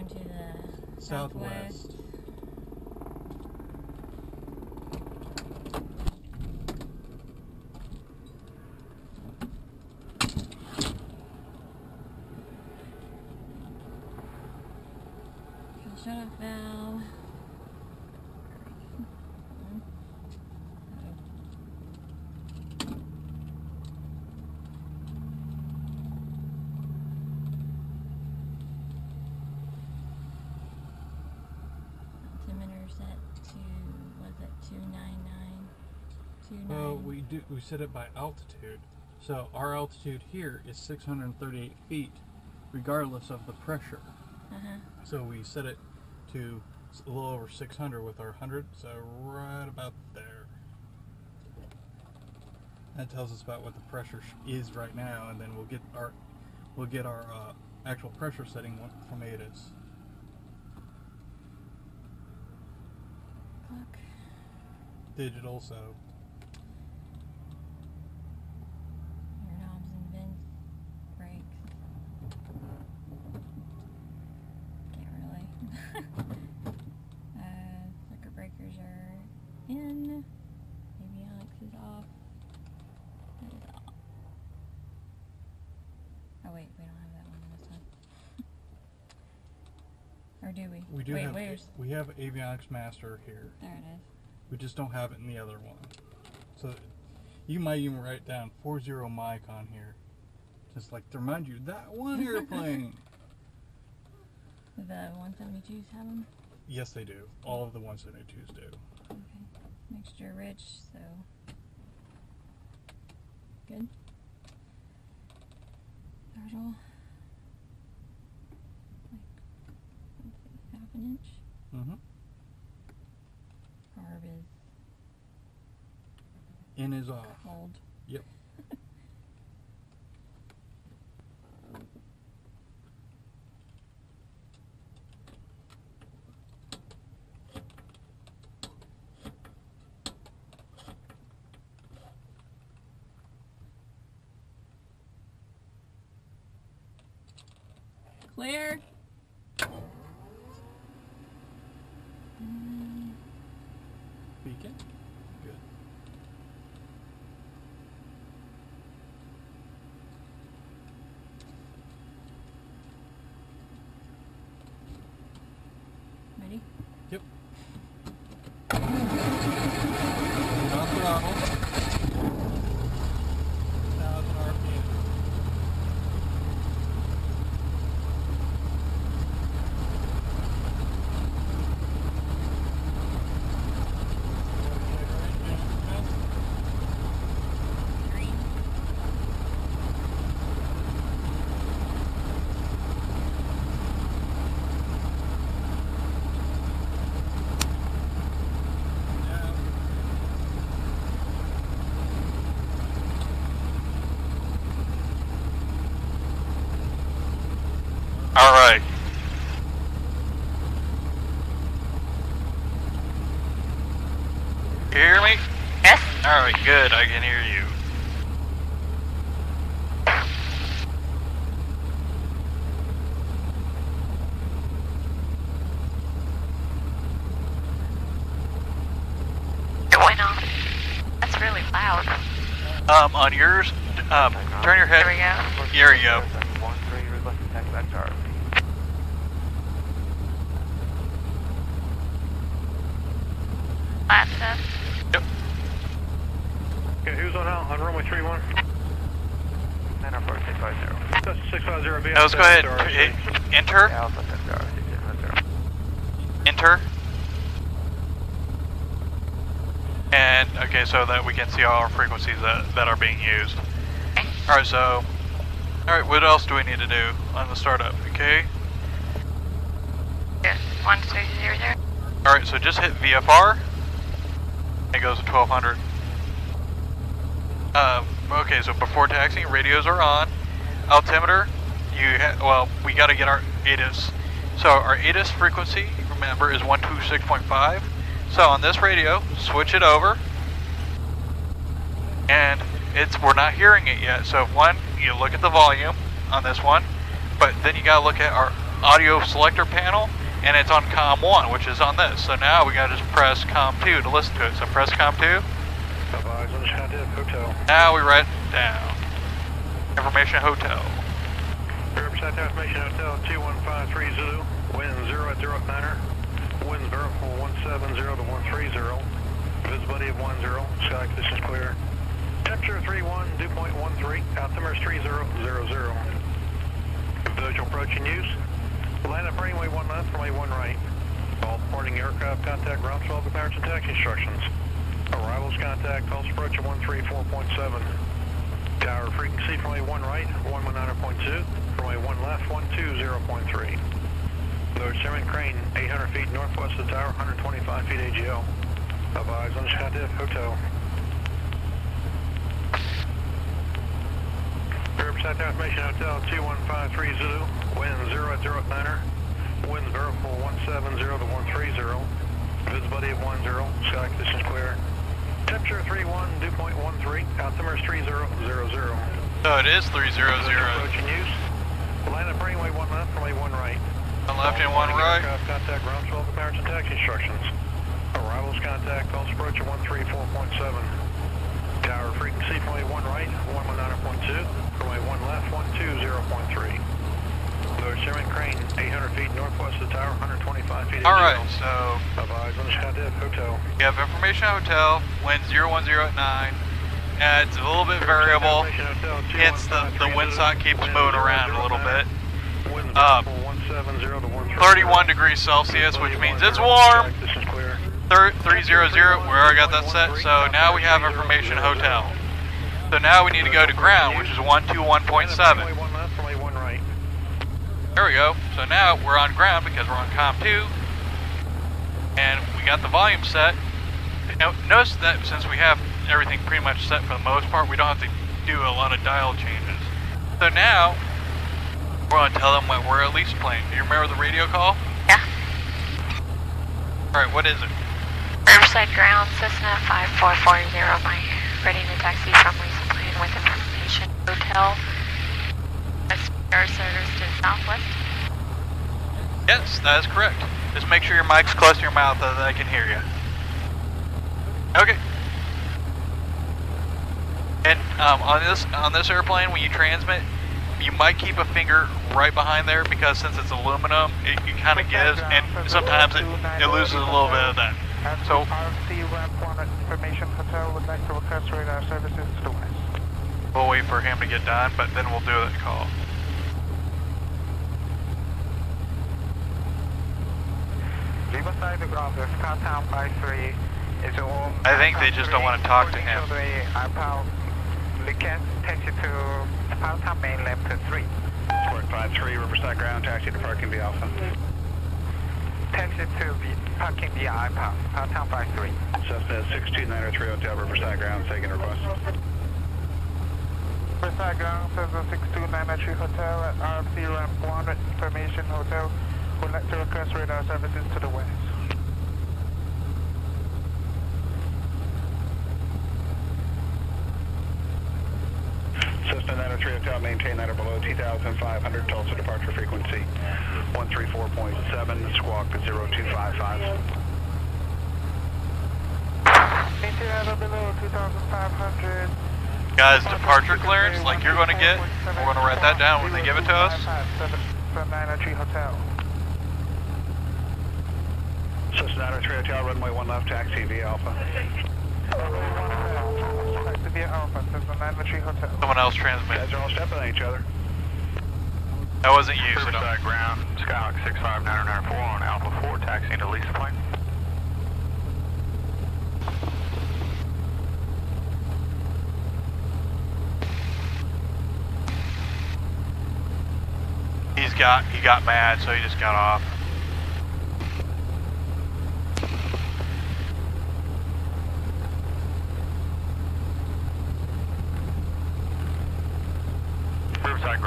going to the Southwest. Fuel shut off valve. Altimeter set to was it two nine nine? Two nine. Well, we do we set it by altitude. So our altitude here is 638 feet, regardless of the pressure. Uh-huh. So we set it to a little over 600 with our 100, so right about there. That tells us about what the pressure is right now, and then we'll get our we'll get our uh, actual pressure setting from ATIS. Clock. Digital, so Your knobs and vents, brakes. Can't really. uh, circuit breakers are in. Avionics is off. That is off. Oh wait, we don't have that one this time. Or do we? we do wait, have where's? we have Avionics Master here. There it is. We just don't have it in the other one. So you might even write down 40 mic on here. Just like to remind you, that one airplane. The 172s have them? yes, they do. All of the 172s do. Okay. Mixture rich, so good. Like let's see, half an inch. Mm-hmm. Carb is In is off. cold. Yep. Clear. Mm, Beacon. Good. ready? Yep. Not throttle. Thousand RPM. Green. All right. You hear me? Yes? All right, good. I can hear you. Going on. That's really loud. Um, on yours, um, turn your head. There we go. Here you go. One three, requesting taxi back to RFP. Last test. Yep. Okay, who's on out on runway 31? Center for 650. That's 650 B. Now let's go ahead. Enter. Alpha Center RFP 650. Enter. And okay, so that we can see all our frequencies that, that are being used. All right, so all right, what else do we need to do on the startup? Okay. Yes. One six zero zero. All right, so just hit VFR. It goes to 1200. Um, okay, so before taxiing, radios are on. Altimeter, you ha- well, we got to get our ATIS. So our ATIS frequency, remember, is 126.5. So on this radio, switch it over, and it's we're not hearing it yet. So one, you look at the volume on this one, but then you got to look at our audio selector panel, and it's on COM 1, which is on this. So now we gotta just press COM 2 to listen to it. So press COM 2. Advise on Skydive Hotel. Now we write down. Information hotel. Tower Information Hotel 2153 Zulu. Wind 0 at 0 at Niner. Wind vertical 170 to 130. Visibility of 10. Sky conditions clear. Temperature 31, dew point 13. Altimeter is 3000. Visual approaching use. Land at runway 1 left, runway 1 right. All departing aircraft contact ground 12 appearance and taxi instructions. Arrivals contact Tulsa approach at 134.7. Tower frequency from a 1 right, 119.2, from a 1 left, 120.3. Lord Sherman Crane, 800 feet northwest of the tower, 125 feet AGL. Advise on Skydive Hotel. Tower Information Hotel 2153 Zulu, wind 0 at 0 at Niner, wind vertical 170 to 130, visibility of 10, sky conditions clear. Temperature 31, dew point 13, altimeter is 3000. So it is 300. Approaching use. Line up runway 1 left, runway 1 right. One left and one right. Contact ground 12 appearance and taxi instructions. Arrivals contact Tulsa approach at 134.7. Tower frequency from a 1 right, 119.2, from a 1 left, 120.3. Lord Sherman Crane, 800 feet northwest of the tower, 125 feet All right, so Advise on Skydive Hotel. you have information hotel, wind 010 at 9. And it's a little bit variable. Hence the, the windsock keeps moving around a little bit. Uh, 31 degrees Celsius, which means it's warm. Thir 300, we already got that set. So now we have information hotel. So now we need to go to ground, which is 121.7. There we go. So now we're on ground because we're on COM 2. And we got the volume set. Now, notice that since we have everything pretty much set for the most part, we don't have to do a lot of dial changes. So now, we're going to tell them what we're at least playing. Do you remember the radio call? Yeah. Alright, what is it? Riverside Ground, Cessna 5440, Mike. Ready to taxi from Lisa Plane with information. Hotel. Air service to southwest. Yes, that is correct. Just make sure your mic's close to your mouth so that I can hear you. Okay. And um, on this on this airplane, when you transmit, you might keep a finger right behind there because since it's aluminum, it, it kind of gives, and sometimes it, it loses a little bit of that. So RFC Ramp 1 Information Hotel would like to request radar services to the west. we'll wait for him to get done, but then we'll do that call. Riverside Ground, the Skyhawk 53 is on. I think they just don't talk to him. To the outbound Lucas, taxi to Skytown main left to 3. Square 53, Riverside Ground, taxi to parking B Alpha. Taxi to the parking via outbound, Skyhawk 53. Cessna 6293 Hotel, Riverside Ground, taking request. Riverside Ground, Cessna 6293 Hotel at RFC Ramp 1 Information Hotel would like to request radar services to the west. Cessna 903 Hotel, maintain that or below 2,500, Tulsa departure frequency 134.7, squawk 0255. Maintain at or below 2,500. Guys, departure clearance, like you're going to get, we're going to write that down when they give it to us. From 903 Hotel. Cessna 903 Hotel, runway 1 left, taxi via Alpha. Taxi via Alpha, Cessna 903 Hotel. Someone else transmit. Guys are all stepping on each other. That wasn't you, so don't. Riverside Ground, Skyhawk 65994 on Alpha 4, taxiing to Lisa Point. He's got, he got mad, so he just got off. Riverside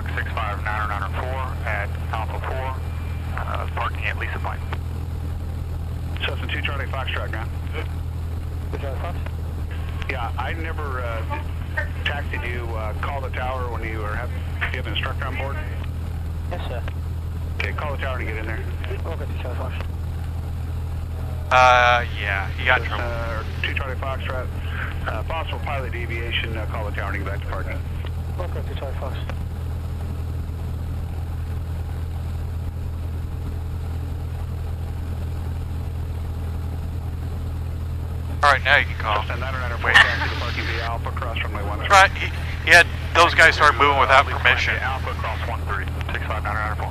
Ground, Skyhawk 65994 at Alpha 4, uh, parking at Lisa Point. Cessna 2 Charlie Foxtrot ground. Yeah, I never uh, taxied you. Uh, call the tower when you were have, do you have an instructor on board. Yes, sir. Okay, call the tower to get in there. Okay, Charlie Fox. Uh, yeah, he got in trouble. Uh, 2 Charlie Foxtrot. Uh, possible pilot deviation, uh, call the tower and get back to parking. Okay, Charlie Fox. Alright, now you can call. Cessna 994 Wait. taxi to parking via Alpha, cross runway 13. That's right, he, he had those guys start moving without permission. Alpha, cross 13, 65994.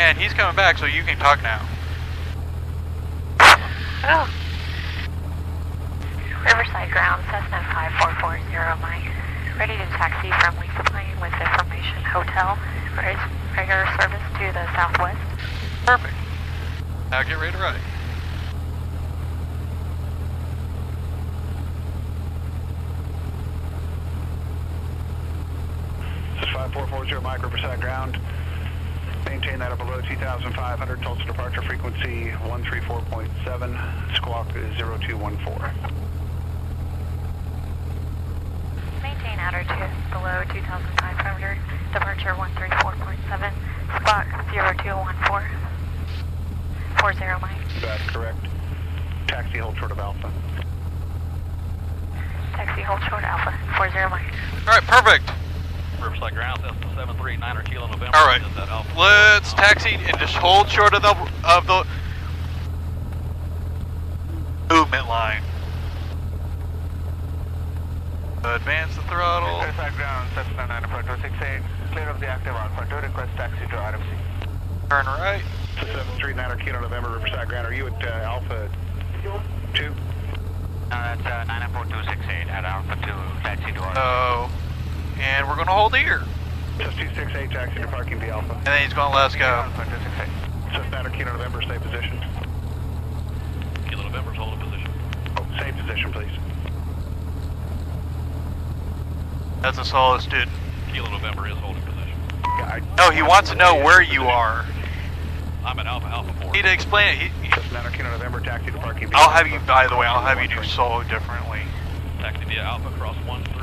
And he's coming back, so you can talk now. Oh. Riverside Ground, Cessna 5440 Mike. Ready to taxi from Lisa Plain with Information Hotel. Res- Regular service to the southwest. Perfect. Now get ready to ride. This is 5440 Mike, Riverside Ground. Maintain that at below 2,500, Tulsa departure frequency 134.7, squawk is 0214. Maintain altitude below 2,500. Departure 134.7. Squawk 0214. 40 Mike. That's correct. Taxi hold short of Alpha. Taxi hold short Alpha. 40 Mike. Alright, perfect. Riverside Ground, Cessna 739er Kilo November. Alright, that Alpha? let's taxi and just hold short of the, of the movement line. Advance the throttle. Riverside Ground, Cessna 94268. Clear of the active Alpha 2. Request taxi to RFC. Turn right. 739er Kilo November, Riverside Ground. Are you at uh, Alpha 2? No, that's uh, 94268 at Alpha 2. Taxi to RFC. Oh. And we're gonna hold here. Just 268, taxi to parking via Alpha. And then he's gonna let us go. Alpha 268. Cessna Kilo November, stay position. Kilo November's holding position. Oh, same position, please. That's a solid student. Kilo November is holding position. Yeah, I, No, he wants to know where you are. I'm at Alpha Alpha 4. Need to explain it. He, he, Cessna Kilo November, taxi to parking via I'll have you, by the way, I'll have you do solo differently. Taxi via Alpha, cross 13, Kilo November.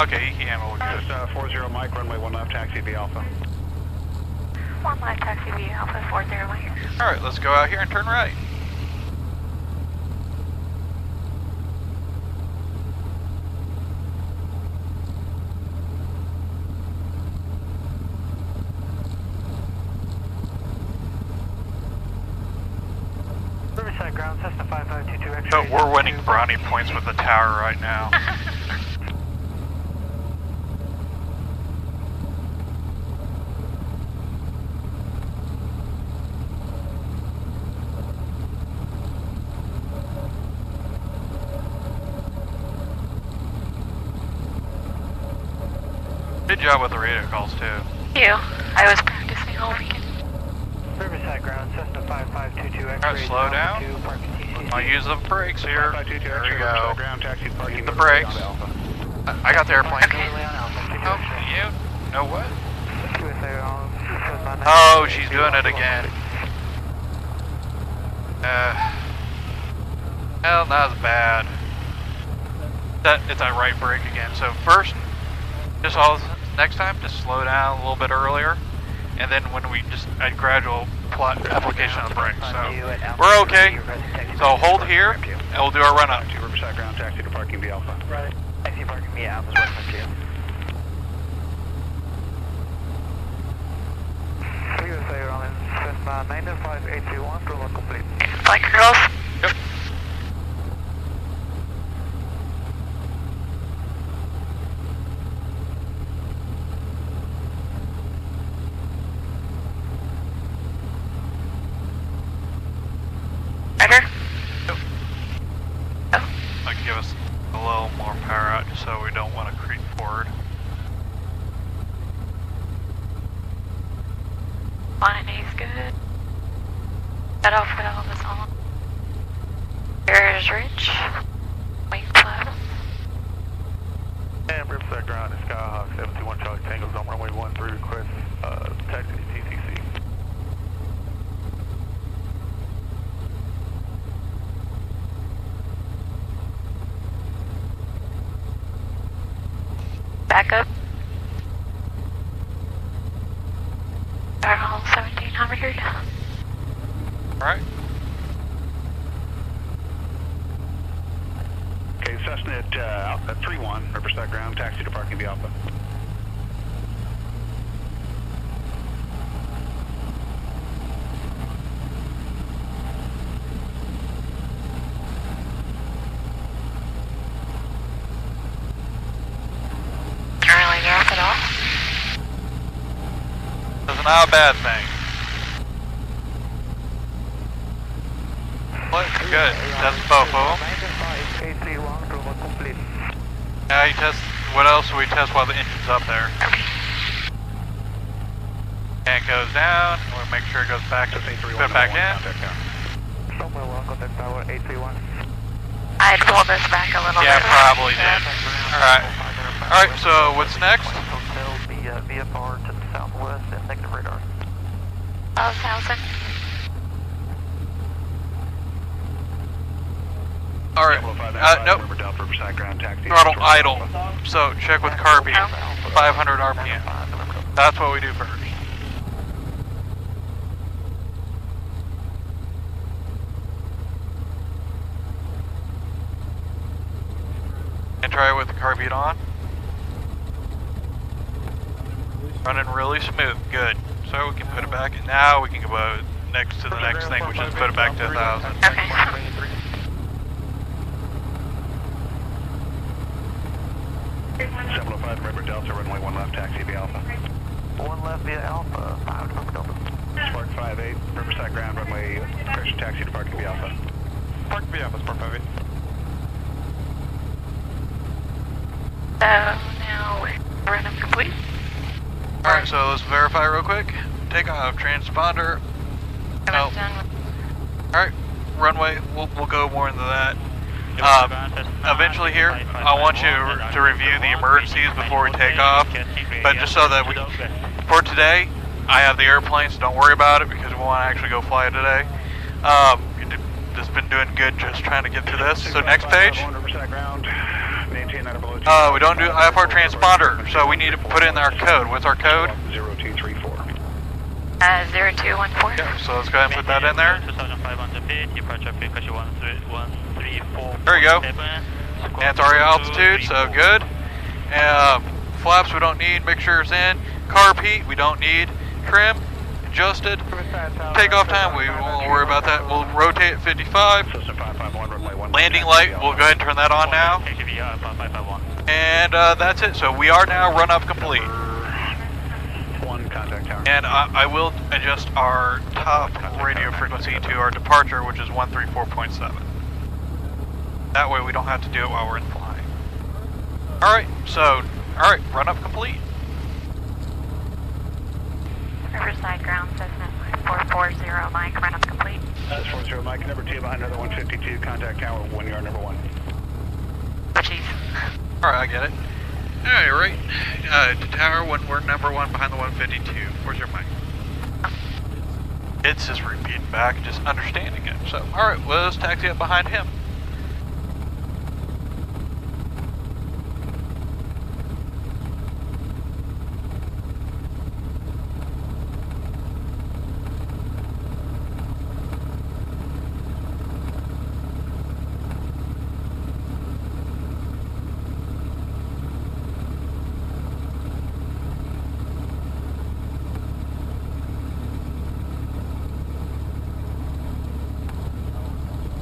Okay, he can, we'll good. Just uh, 40 Mike, runway 1 left, taxi via Alpha. One left, taxi via Alpha 40 Mike. Alright, let's go out here and turn right. Riverside Ground, Cessna 5522 X-ray. But we're winning brownie points with the tower right now. Good job with the radio calls too. You. I was practicing all weekend. Riverside Ground, Cessna 5522 X-ray. Alright, slow down. To parking TCC. I'll use the brakes here. 522 There X-ray, we go. Riverside Ground, taxi parking Use the brakes. Alpha. I I got the airplane. Okay. Relay on Alpha, TQ Oh, X-ray. you know what? QSA on Cessna Oh, she's doing it again. Uh, well, not as bad. That it's that right brake again. So first, just all next time, to slow down a little bit earlier, and then when we just a gradual plot application of brakes. So we're okay. So hold here, and we'll do our run up. To Riverside Ground, taxi to parking via Alpha. Right. Taxi parking via Alpha 152. QSA on Cessna 95831, promo complete. Black girls. Yep. Better? Yep. Oh. Might give us a little more power out, just so we don't want to creep forward. Line A's good. That off with all this on. There's Rich. Wing close. And Riverside Ground, Skyhawk 721 Charlie Tango's on runway 13, request uh, taxi to TCC. Back up. standard. Alright. Okay, Cessna at, uh, at 3-1, Riverside Ground, taxi to parking B Alpha. Currently off at all. This is not a bad thing. What? Good. Test both of them. AC long to complete. Now you test, what else do we test while the engine's up there? And it goes down, we'll make sure it goes back put it back in. Somewhere one contact tower, AC1. I'd pull this back a little Yeah, bit. probably did. Alright. Alright, so what's next? Alright, uh, nope. Throttle idle. So check with Carby, 500 RPM. That's what we do first. And try it with the carbide on. Running really smooth, good. So we can put it back, and now we can go next to the next thing, which is put it back to 1,000. Okay. 705 River Delta, runway 1 left, taxi B Alpha. One left via Alpha, 5 November Delta. Spark 58, Riverside Ground, runway, correction, taxi to parking B Alpha. Park via Alpha, Spark 58. So now we're run up complete. Alright, so let's verify real quick. Take off, transponder. I'm No. done Alright, runway, we'll, we'll go more into that. Um, eventually here, I want you to review the emergencies before we take off. But just so that we, for today, I have the airplane, so don't worry about it because we want to actually go fly today. Um, just been doing good just trying to get through this. So next page, Riverside Ground, maintain that below. uh, we don't do IFR transponder, so we need to put in our code. What's our code? 0234. uh, 0214. Yeah, so let's go ahead and put that in there. 2,500 feet, departure frequency 134. There you go. And it's already altitude, so good. Um, flaps we don't need, mixtures in. Carb heat we don't need. Trim, adjusted. Takeoff time we won't worry about that. We'll rotate at 55. Cessna 551, runway 1 Landing light, we'll go ahead and turn that on now. KTVR 551. And uh, that's it. So we are now run up complete. One contact tower. And I, I will adjust our top radio frequency to our departure, which is 134.7. That way we don't have to do it while we're in flying. Alright, so, alright, run up complete. Riverside Ground, Cessna 440, Mike, run up complete. That's 40 Mike, number 2 behind another 152, contact tower, one yard number 1. Jeez. Alright, I get it. Alright, uh, to tower, one, we're number one behind the 152. Where's your mic? It's just repeating back, just understanding it. So, alright, well, let's taxi up behind him.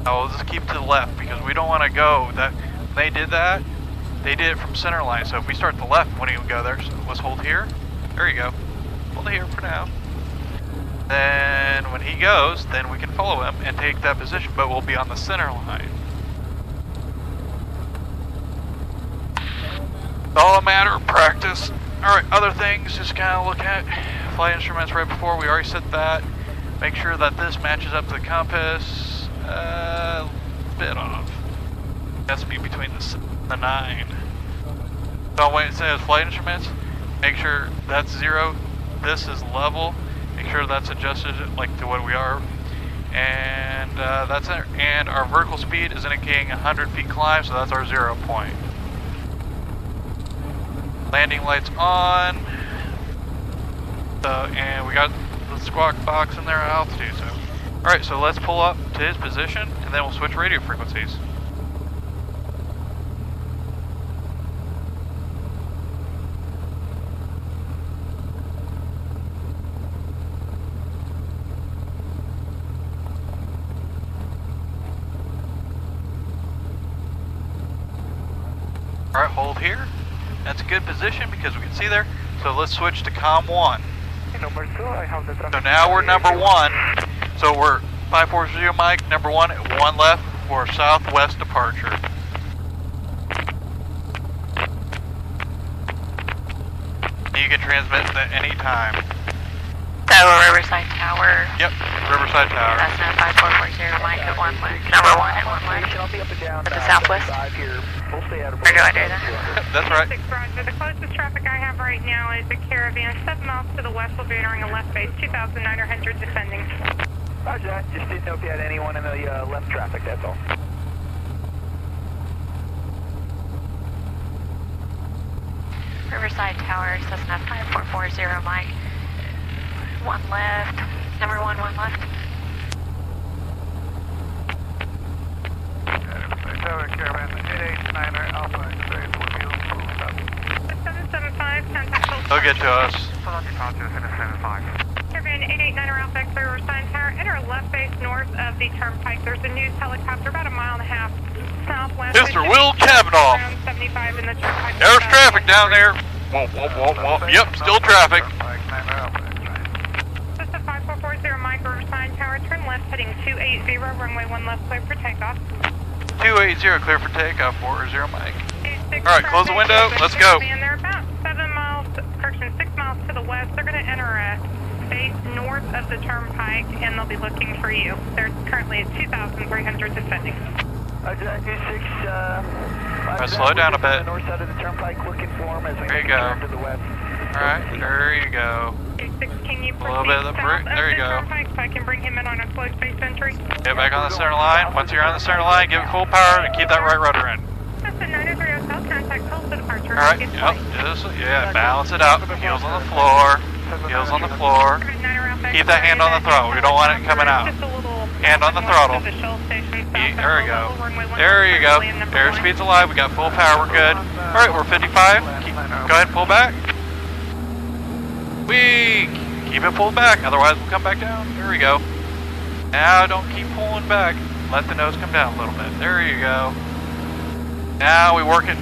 No, we'll just keep to the left because we don't want to go. That they did that. They did it from center line. So if we start the left, won't even go there. So let's hold here. There you go. Hold here for now. Then when he goes, then we can follow him and take that position, but we'll be on the center line. All a matter of practice. All right, other things, just kind of look at flight instruments right before. We already set that. Make sure that this matches up to the compass. Uh, bit off. Has to be between the, the nine. Don't wait, it says flight instruments. Make sure that's zero. This is level. Make sure that's adjusted like to what we are. And uh, that's it. And our vertical speed is indicating 100 feet climb, so that's our zero point. Landing lights on. So, and we got the squawk box in there altitude. So, all right, so let's pull up to his position, and then we'll switch radio frequencies. All right, hold here. That's a good position because we can see there. So let's switch to COM 1. Number two, I have the So now we're number one. So we're 540 Mike, number one, at one left for southwest departure. You can transmit at any time. So Riverside Tower, Yep, Riverside Tower. Cessna 5440, Mike at one left, number one at one left. I'll be up and down. To the uh, southwest? here. We'll stay out of We're going to do that. That's right. Six Roger. The closest traffic I have right now is a caravan seven miles to the west. Will be entering a left base, 2,900 descending. Roger that. Just didn't know if you had anyone in the uh, left traffic, that's all. Riverside Tower, Cessna 5440, Mike. One left, number one, one left. Tower Caravan 889er Alpha X-ray will be The 775, contact They'll get to us. Caravan 889 Alpha X-ray Riverside Tower. Enter left base north of the turnpike. There's a news helicopter about a mile and a half southwest. Mr. Will Kavanaugh. Around 75 in the turnpike. There's traffic down there. Whoop, whoop, whoop, whoop. Yep, still traffic. Cessna 5440 Mike Riverside Tower. Turn left heading 280, runway 1 left clear for takeoff. 280 clear for takeoff, 40 Mike. All All right, close the window. Let's go. And they're about seven miles, correction, six miles to the west. They're going to enter a base north of the turnpike, and they'll be looking for you. They're currently at 2,300 descending. Roger that. 26, uh... Slow down a bit. North side of the turnpike looking for him as we There you go. to the west. Alright, there you go. can you A little bit of the south there you the go. turnpike so I can bring him in on a closed base entry? Get back on the center line. Once you're on the center line, give it full power and keep that right rudder in. That's a 903 contact, hold departure. Alright, yep, just, yeah, balance it out. Heels on the floor. Heels on the floor. Caravan 9 Alpha Keep that hand on the throttle. We don't want it coming out. Hand on the throttle. There we go. There you go. Airspeed's alive. We got full power. We're good. Alright, we're 55. Keep, go ahead pull back. We keep it pulled back. Otherwise, we'll come back down. There we go. Now, don't keep pulling back. Let the nose come down a little bit. There you go. Now we work it.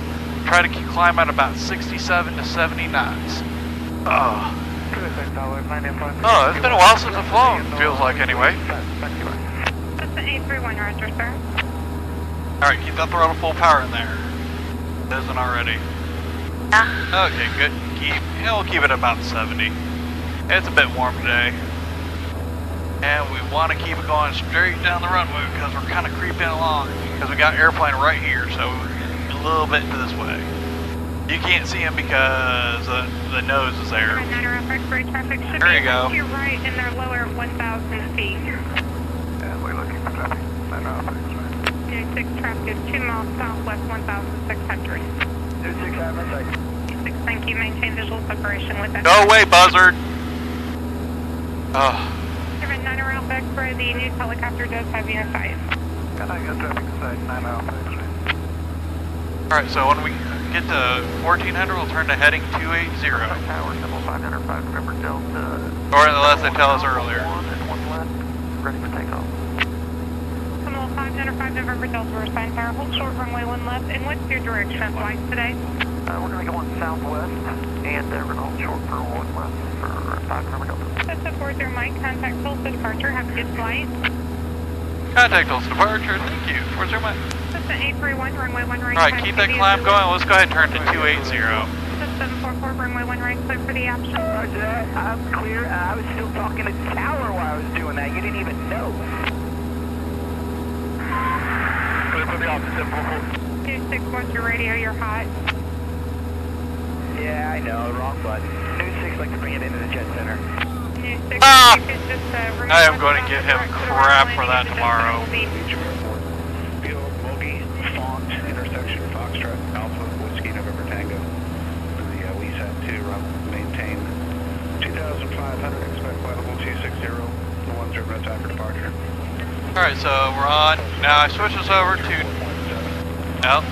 Try to keep, climb at about 67 to 70 knots. Oh. Oh, it's been a while since I've flown. Feels like anyway. That's the 831, Roger, sir. Alright, keep that throttle full power in there. It isn't already. Yeah. Okay, good. Keep, yeah, we'll keep it about 70. It's a bit warm today. And we want to keep it going straight down the runway because we're kind of creeping along. Because we got airplane right here, so a little bit to this way. You can't see him because uh, the nose is there. Caravan 9 Alpha X-ray traffic should There you go. to your right and they're lower at 1,000 feet. Yeah, we're looking for traffic. I know. New 6 traffic is 2 miles southwest 1,600. 26, I'm inside. 6, thank you. Maintain visual separation with that. Go away, buzzard! Oh, Caravan 9 Alpha X-ray, the news helicopter does have you in sight. Can I get traffic inside 9 Alpha X-ray? Alright, so when we get to 1400, we'll turn to heading 280. Tower, symbol 505, November Delta. Or unless they tell us earlier. One and one left, ready for takeoff. Camille 595 November Delta Riverside Tower. Hold short runway 1 left. And what's your direction of flight today? Uh, we're gonna go on southwest, and uh, we're gonna hold short for one left for uh, 5 November Delta. That's a 40 Mike. Contact Tulsa departure. Have a good flight. Contact us departure, thank you. Where's your mind? That's 831, runway 1 right. Alright, keep that climb going. Let's go ahead and turn to 280. That's 744, runway 1 right, clear for the option. Roger that. I'm clear. Uh, I was still talking to Tower while I was doing that. You didn't even know. Clear for the option, 744. 26, watch your radio, you're hot. Yeah, I know. Wrong button. New 6 like to bring it into the jet center. News 6, Ah! I am going to give him crap for that tomorrow. Delta Field Mogi, Font, intersection Foxtrot, Alpha, Whiskey, November Tango. The 2 run, maintain 2,500, expect flight level 26 Trip no time for departure. Alright, so we're on. Now I switch this over to. Oh.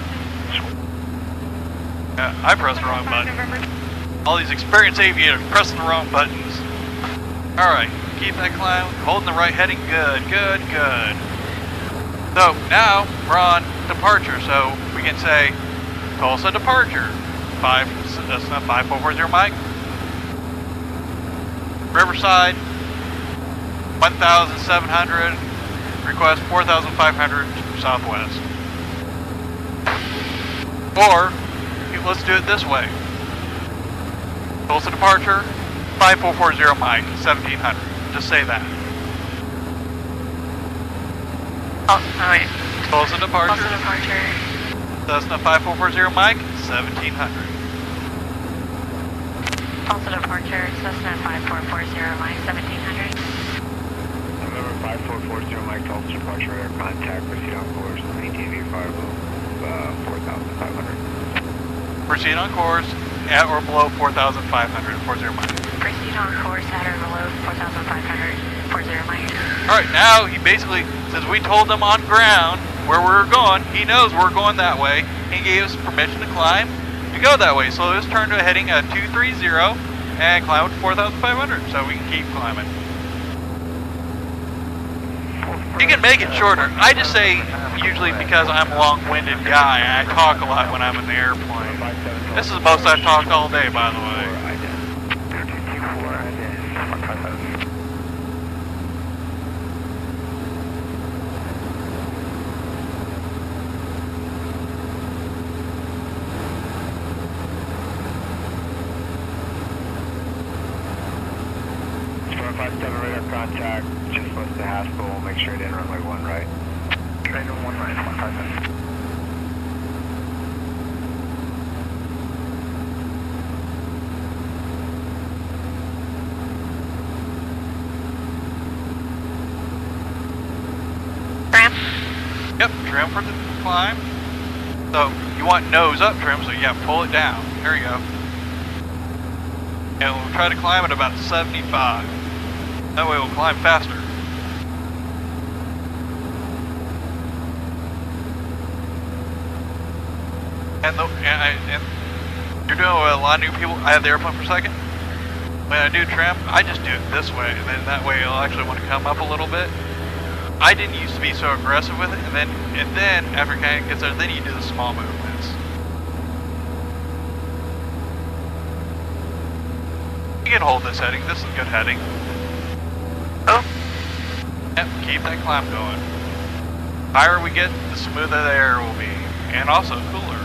Yeah, I pressed the wrong button. All these experienced aviators pressing the wrong buttons. Alright, keep that climb, holding the right heading. Good, good, good. So now we're on departure, so we can say Tulsa departure. Five, that's not 5440 Mike. Riverside, 1,700. Request 4,500 Southwest. Or, let's do it this way. Tulsa departure, 5440 Mike, 1700. Just say that. Oh, oh wait. Tulsa departure, Also departure. Cessna 5440 Mike, 1700. Also departure. Cessna 5440, Mike 1700. November 5440 Mike Tulsa departure air contact, proceed on course, ATV fire below, uh, 4,500. Proceed on course at or below 4,500, 40 Mike. Proceed on course below 4,500. 40 Mike. Alright, now he basically, since we told him on ground where we were going, he knows we're going that way. He gave us permission to climb to go that way. So let's turn to a heading uh, of 230 and climb up to 4,500 so we can keep climbing. You can make it shorter. I just say, usually because I'm a long-winded guy, I talk a lot when I'm in the airplane. This is the most I've talked all day, by the way. Star 57 radar contact, just west of Haskell, make sure it didn't runway 1 right. Train 1 right, 157. Ram. Yep, trim for the climb. So you want nose up trim, so yeah, pull it down. There you go. And we'll try to climb at about 75. That way we'll climb faster. And, the, and, I, and you're doing a lot of new people, I have the airplane for a second. When I do trim, I just do it this way, and then that way it'll actually want to come up a little bit. I didn't used to be so aggressive with it, and then and then after kind of gets there, then you do the small movements. You can hold this heading. This is a good heading. Oh. Yep, keep that climb going. The Higher we get, the smoother the air will be, and also cooler.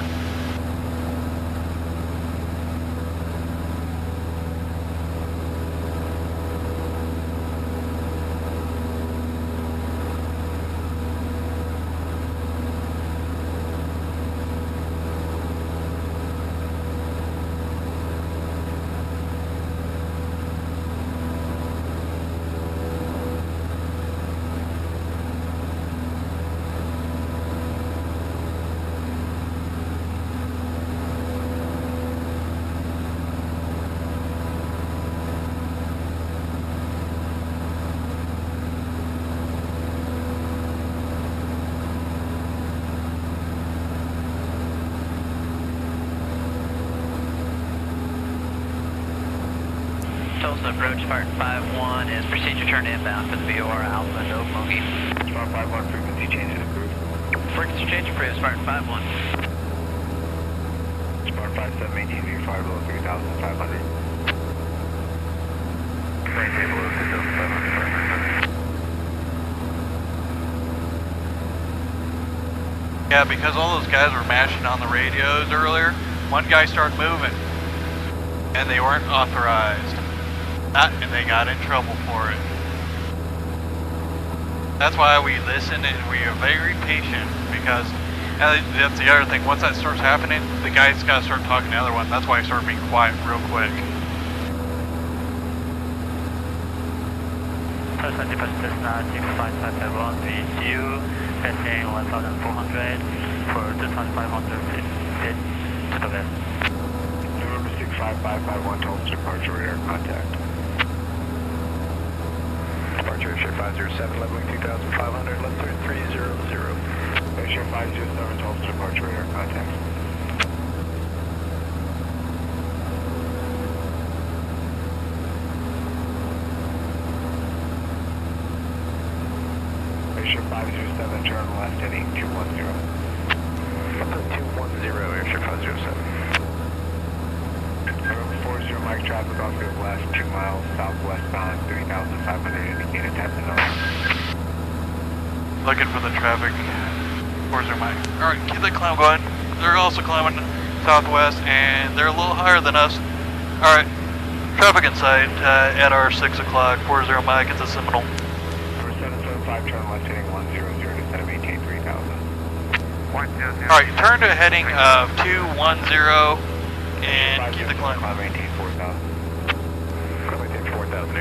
Tulsa approach Spartan 5-1 is procedure turn inbound for the VOR Alpha, no bogey. Star 51 frequency change to approved. Frequency change approved, Spartan 5-1. Star 57 ATV fire below 3,500. Maintain below 3,500. Yeah, because all those guys were mashing on the radios earlier, one guy started moving, and they weren't authorized. Not, and they got in trouble for it. That's why we listen and we are very patient because that's the other thing. Once that starts happening, the guy's got to start talking to the other one. That's why I start being quiet real quick. 65571 with you, passing 1400 for 2500 feet to the west. November 65551 Tulsa departure radar contact. Departure, Airship 507, leveling 2,500, left turn 300. Airship 507, 12 departure radar contact. Airship 507, turn left heading 210. 210, Airship 507. Road 40 Mike traffic off your left, 2 miles southwestbound, 3,500 indicated tap to nose. Looking for the traffic. Where's their mic? Alright, keep the climb going. They're also climbing southwest and they're a little higher than us. Alright, traffic in sight uh, at our 6 o'clock. Where's their mic? It's a Seminole. Number 775, turn left heading 100, descend maintain 3,000. 100. Alright, turn to heading of 210 and keep the climb. Climb maintain 4,000. Climb maintain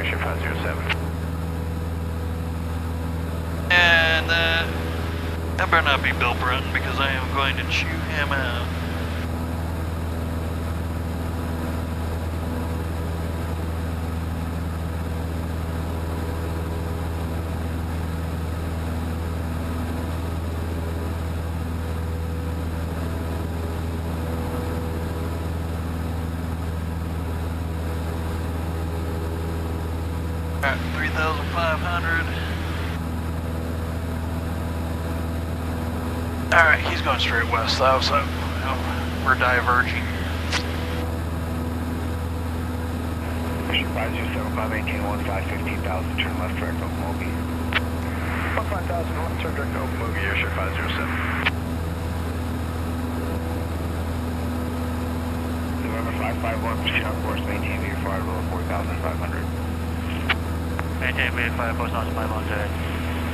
4,000, 507. And uh, that better not be Bill Brunton because I am going to chew him out. Alright, 3,500. Alright, he's going straight west though, so you know, we're diverging. Airship 507, climb maintain 15, 15,000, turn left direct open Moby. 15,000, left turn direct open Moby, Airship 507. November 551, proceed on course, maintain VFR below 4,500. Maintain VFR, post on 500.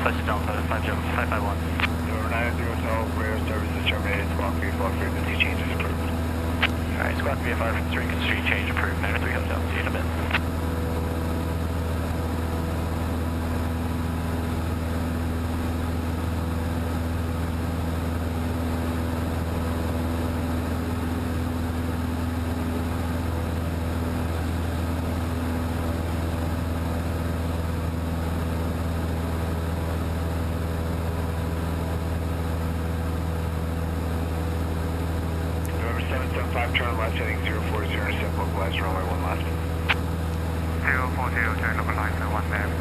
Push down for 551. November 90 Hotel, radar services terminated, squawk 3, squawk changes approved. Alright, squad VFR from 3 Street change approved, Manor 3 Hotel, see you in a bit. November 775, turn left heading 040, intercept localizer runway 1 left. 040, turn localizer 1 left,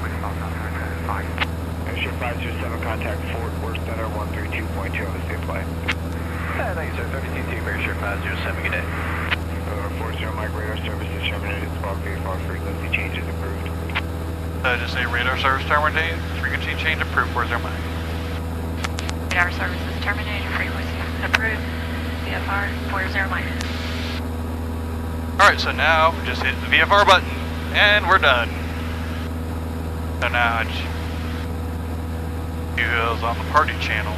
with south southwest 5. Airship 507, contact Fort Worth Center 132.2 on the safe flight. thank you sir, 32 Airship 507, good day. November 40, Mike radar services terminated, squawk VFR frequency changes approved. Uh, just say radar service terminated, frequency change approved, where's their mic? Radar services terminated, frequency approved, VFR 40 Mike. Alright, so now just hit the VFR button and we're done. So now it's goes on the party channel.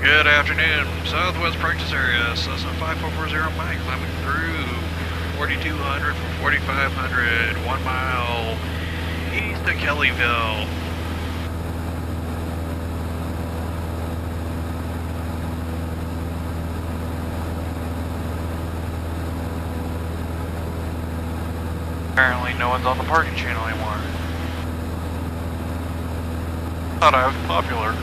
Good afternoon, Southwest practice area, Cessna 5440 Mike, climbing through 4200 from 4500, one mile east of Kellyville. Apparently no one's on the parking channel anymore. I was popular.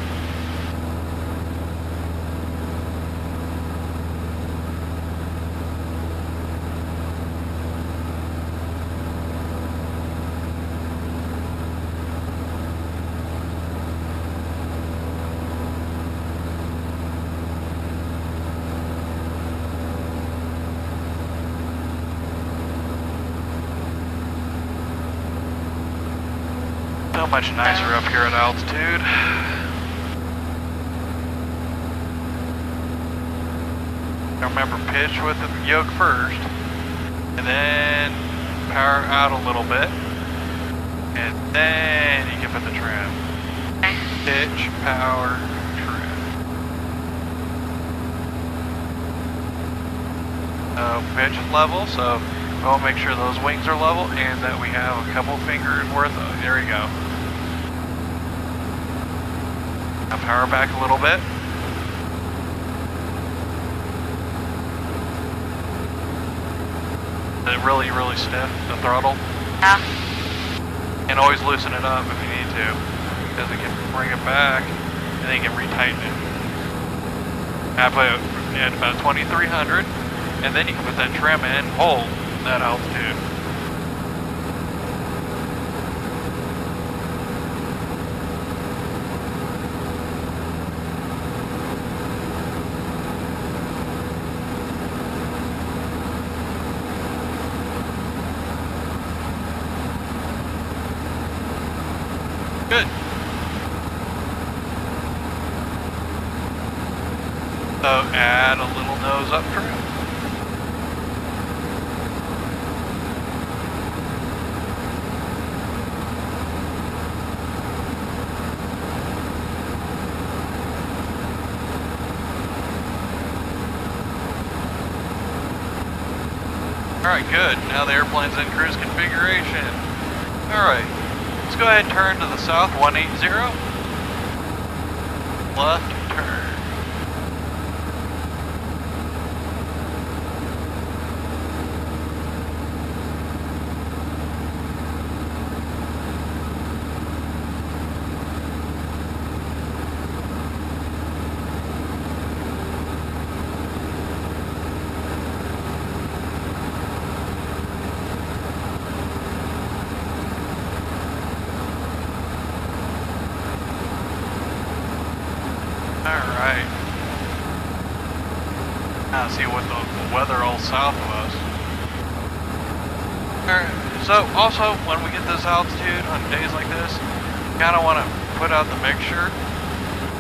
So much nicer up here at altitude. Remember pitch with the yoke first, and then power out a little bit, and then you can put the trim. Pitch, power, trim. So pitch is level, so we'll make sure those wings are level and that we have a couple fingers worth of, there you go. Now power back a little bit. It really, really stiff, the throttle. Yeah. And always loosen it up if you need to. Because it can bring it back and then you can retighten it. I put it at about 2300 and then you can put that trim in hold that altitude. 180. Left turn. Alright. Now see what the weather all south of us. Alright, so also when we get this altitude on days like this, kind of want to put out the mixture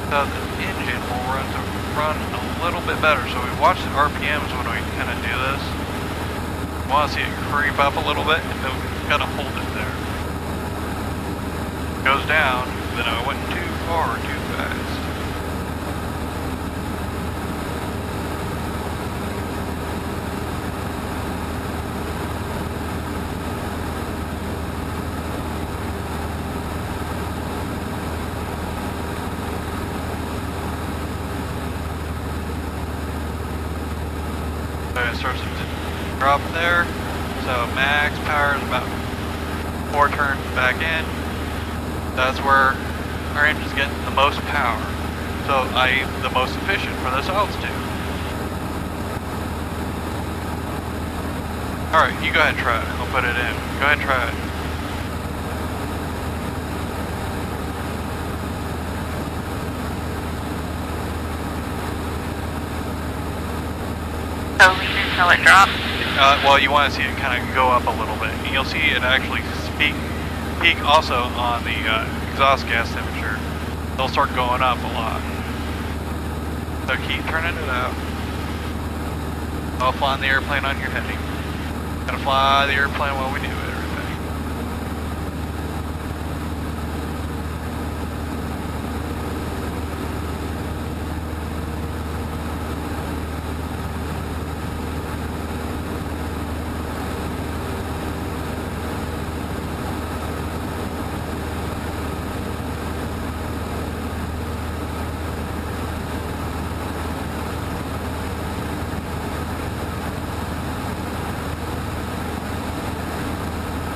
so the engine will run to run a little bit better. So we watch the RPMs when we kind of do this. Want to see it creep up a little bit, and then we kind of hold it there. Goes down, then I went too far, too fast. So it starts to drop there. So max power is about four turns back in. That's where our engine's getting the most power. So I the most efficient for this altitude. Alright, you go ahead and try it. I'll put it in. Go ahead and try it. So lean until it drops. Uh, well, you want to see it kind of go up a little bit. And you'll see it actually peak, peak also on the uh, exhaust gas temperature. They'll start going up a lot. So keep turning it up. I'll fly the airplane on your heading. Gotta fly the airplane while we do everything.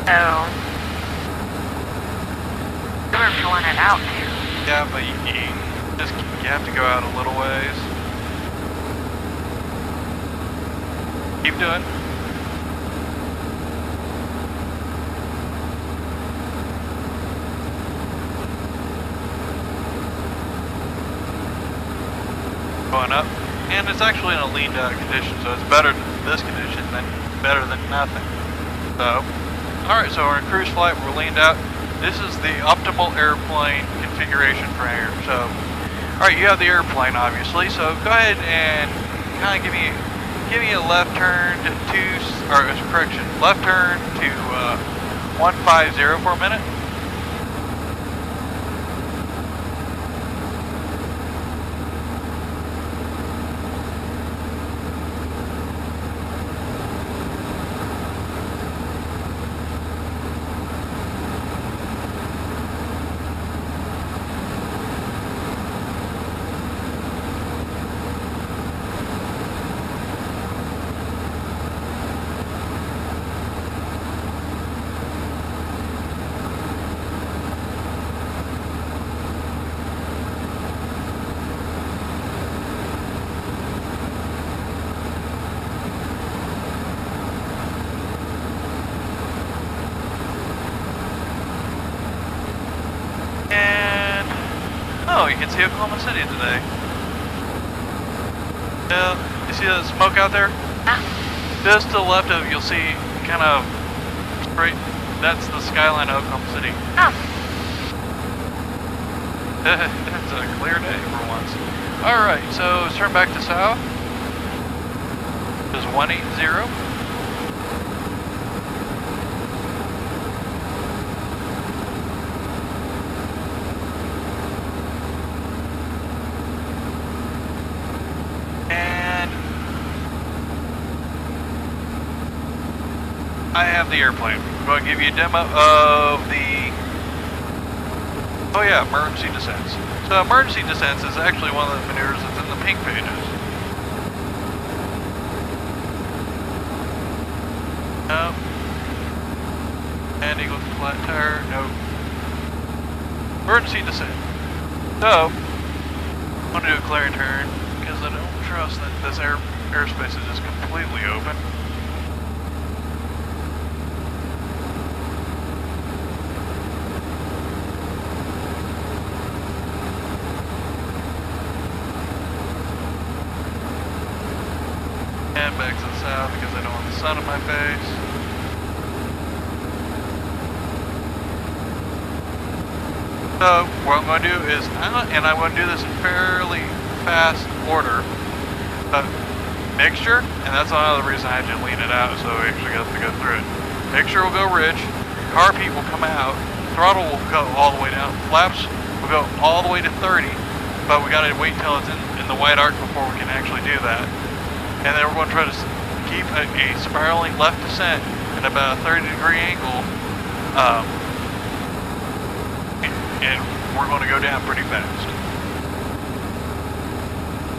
So we were pulling it out too. Yeah, but you, you just you have to go out a little ways. Keep doing. Going up, and it's actually in a leaned out condition, so it's better than this condition than better than nothing. So, alright, so we're in cruise flight, we're leaned out. This is the optimal airplane configuration for here. So, alright, you have the airplane obviously, so go ahead and kind of give me give me a left turn to two, or correction, left turn to uh, 150 for a minute. Out there? Ah. Just to the left of you'll see kind of straight. That's the skyline of Oklahoma City. Oh, it's a clear day for once. Alright, so let's turn back to south. This is 180. And Have the airplane. I'm going to give you a demo of the Oh yeah, emergency descents. So emergency descents is actually one of the maneuvers that's in the pink pages. No. And equals flat tire. No. Emergency descent. So, I'm going to do a clearing turn because I don't trust that this air airspace is just completely open. And back to the south because I don't want the sun in my face. So what I'm going to do is, I'm gonna- and I'm going to do this in fairly fast order. Uh, mixture, and that's another reason I had to lean it out so we actually got to go through it. Mixture will go rich, carb heat will come out, throttle will go all the way down, flaps will go all the way to 30, but we got to wait until it's in, in the white arc before we can actually do that. And then we're going to try to keep a, a spiraling left descent at about a 30 degree angle. Um, and, and we're going to go down pretty fast.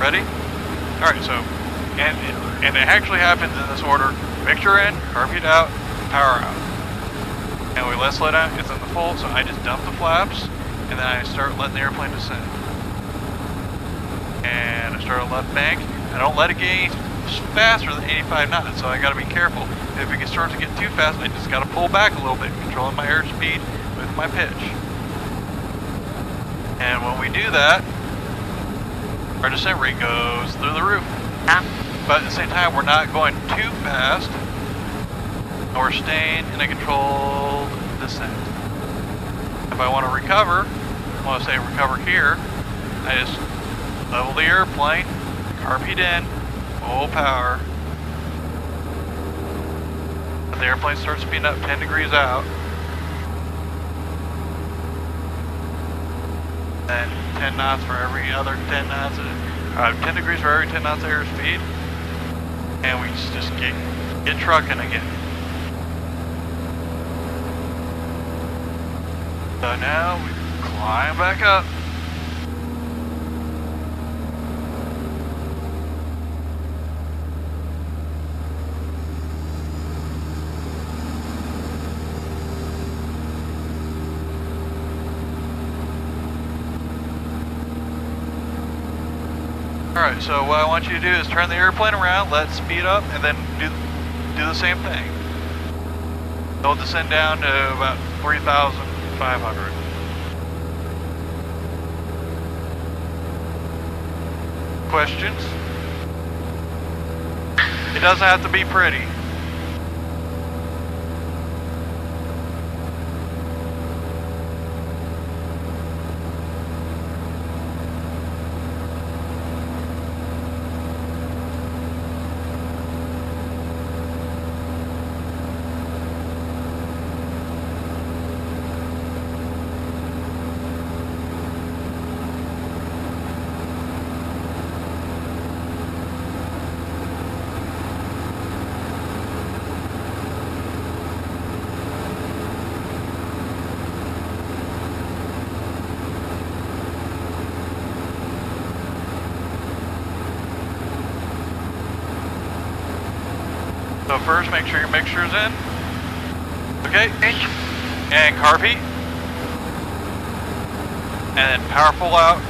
Ready? Alright, so, and, and it actually happens in this order. Mixture in, heat out, power out. And we let slow down, it's in the full, so I just dump the flaps, and then I start letting the airplane descend. And I start a left bank. I don't let it any faster than 85 knots, so I gotta be careful. If it starts to get too fast, I just gotta pull back a little bit, controlling my airspeed with my pitch. And when we do that, our descent rate goes through the roof. yeah. But at the same time, we're not going too fast, and we're staying in a controlled descent. If I want to recover, I want to say recover here, I just level the airplane, carb in, full power. The airplane starts speeding up 10 degrees out. And 10 knots for every other 10 knots, uh, 10 degrees for every 10 knots of airspeed. And we just- just get, get trucking again. So now we climb back up. Alright, so what I want you to do is turn the airplane around, let it speed up, and then do, do the same thing. They'll descend down to about 3,500. Questions? It doesn't have to be pretty. So first, make sure your mixture's in. Okay. And heat. And then powerful out.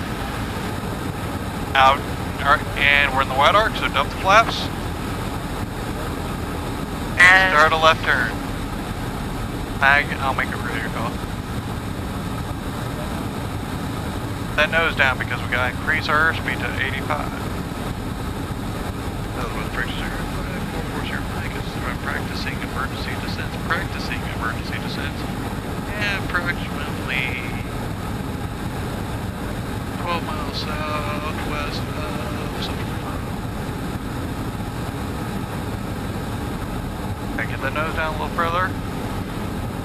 Out. Alright, and we're in the white arc, so dump the flaps. And start a left turn. Mag, I'll make a radio call. that nose down because we gotta increase our airspeed to 85. That was practicing 440 because I'm practicing emergency descents, practicing emergency descents, approximately 12 miles southwest of Central get the nose down a little further.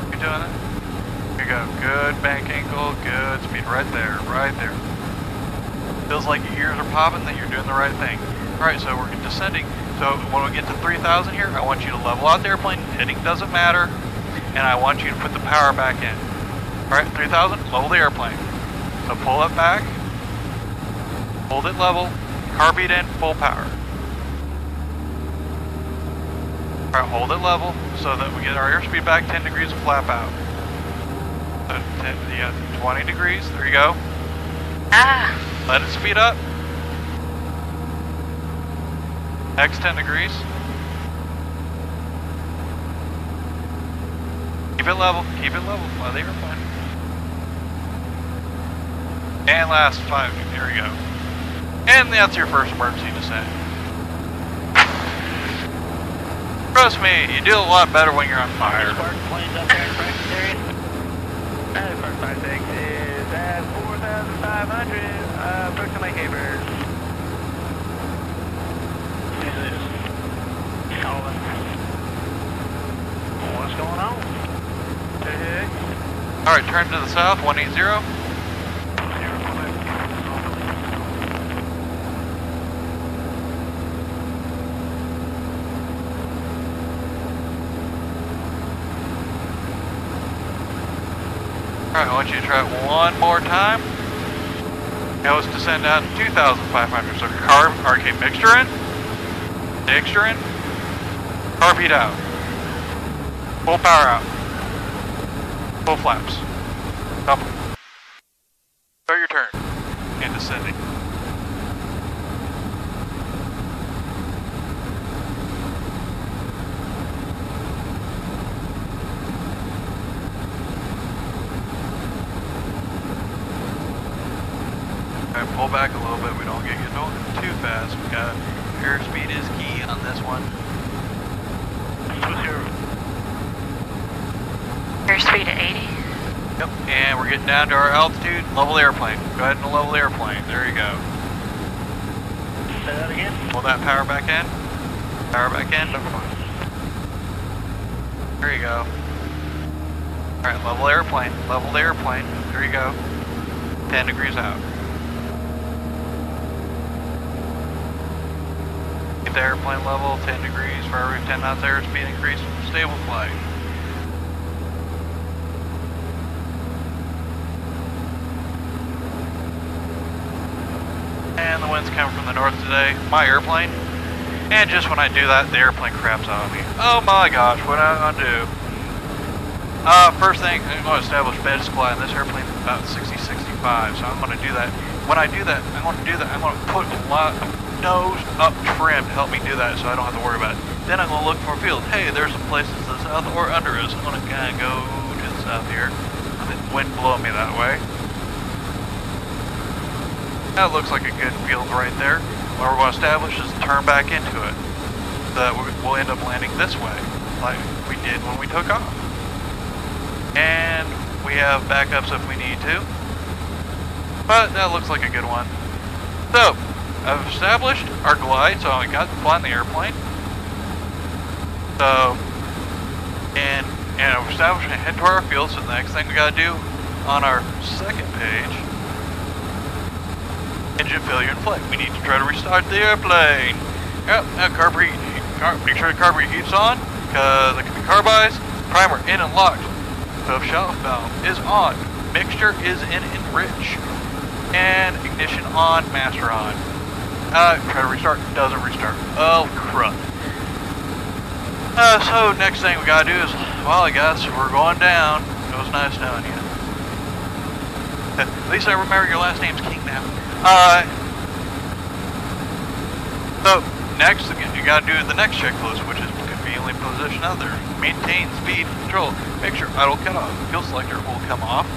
You doing it? You go. Good bank angle, good speed. Right there, right there. Feels like your ears are popping, that you're doing the right thing. Alright, so we're descending. So when we get to 3,000 here, I want you to level out the airplane. Heading doesn't matter. And I want you to put the power back in. Alright, 3,000, level the airplane. So pull it back. Hold it level. Carb heat in, full power. Alright, hold it level so that we get our airspeed back 10 degrees and flap out. So 10, yeah, 20 degrees, there you go. Ah, Let it speed up. X 10 degrees. Keep it level, keep it level, while the airplane. And last five, here we go. And that's your first emergency descent. Trust me, you do a lot better when you're on fire. Spark planes up there in practice area. 56 is at 4,500, uh, approaching Lake Heyburn. This is Calvin. What's going on? Hey, Alright, turn to the south, 180. Alright, I want you to try it one more time. Now let's descend down to 2,500. So carb, RK mixture in, mixture in, carb heat out, full power out, full flaps, double. Start your turn, and descending. Alright, pull back a little bit. We don't get going too fast. We got airspeed is key on this one. What's your airspeed at 80. Yep, and we're getting down to our altitude. Level airplane. Go ahead and level airplane. There you go. Say that again? Pull that power back in. Power back in. There you go. Alright, level airplane. Level the airplane. There you go. 10 degrees out. Keep the airplane level 10 degrees for every 10 knots airspeed increase. Stable flight. And coming from the north today. My airplane. And just when I do that, the airplane craps out on me. Oh my gosh, what am I gonna do? Uh, first thing, I'm gonna establish bed supply on this airplane is about 60, 65. So I'm gonna do that. When I do that, I'm gonna do that. I'm gonna put a lot of nose up trim to help me do that so I don't have to worry about it. Then I'm gonna look for a field. Hey, there's some places to the south or under us. I'm gonna kinda go to the south here. Wind blow me that way. That looks like a good field right there. What we're going to establish is turn back into it. That we- we'll end up landing this way, like we did when we took off. And we have backups if we need to. But that looks like a good one. So, I've established our glide, so I got flying the airplane. So, and, and I've established and head to our field, so the next thing we got to do on our second page engine failure in flight. We need to try to restart the airplane. Yep, now carb heat. Car, make sure the carb heat's on, because it can be carb iced. Primer in and locked. Shelf valve is on. Mixture is in enrich. And ignition on, master on. Uh, try to restart, doesn't restart. Oh, crud. Uh, so next thing we gotta do is, well, I guess we're going down. It was nice knowing you. At least I remember your last name's King now. Uh, so next again, you gotta do the next checklist, which is conveniently position others. Maintain speed control. Make sure idle cutoff. Fuel selector will come off.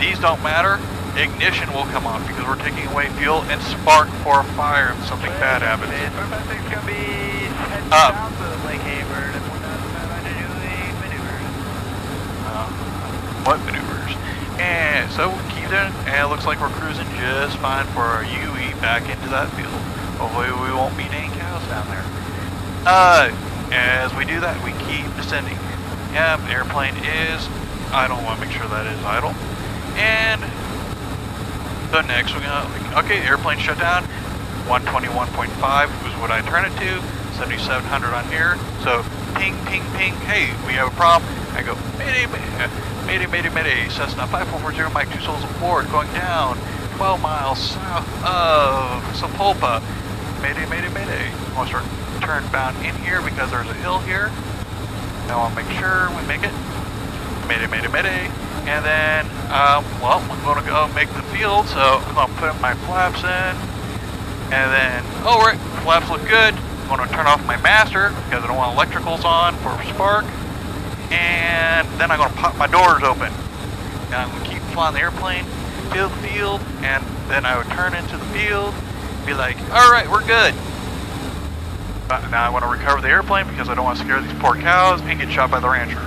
These don't matter. ignition will come off because we're taking away fuel and spark for a fire if something bad happens. Perfect gonna be heading Up. south of Lake Heyburn and we're not to do the maneuvers. Uh, what maneuvers? And so we keep doing, and it looks like we're cruising just fine for our UE back into that field. Hopefully we won't meet any cows down there. Uh, as we do that, we keep descending. Yep, airplane is idle. I want to make sure that is idle. And so next we're gonna, okay, airplane shut down. 121.5 was what I turn it to. 7700 on here. So ping, ping, ping. Hey, we have a problem. I go, mayday, mayday, mayday, mayday. Cessna 5440, Mike, two souls aboard, going down 12 miles south of Sapulpa. Mayday, mayday, mayday. I want turn bound in here because there's a hill here. Now I want to make sure we make it. Mayday, mayday, mayday. And then, um, well, I'm going to go make the field, so I'm going to put my flaps in. And then, oh, right, flaps look good. I'm going to turn off my master because I don't want electricals on for spark. And then I'm going to pop my doors open. And I'm going to keep flying the airplane to the field. And then I would turn into the field, be like, all right, we're good. Now I want to recover the airplane because I don't want to scare these poor cows and get shot by the rancher.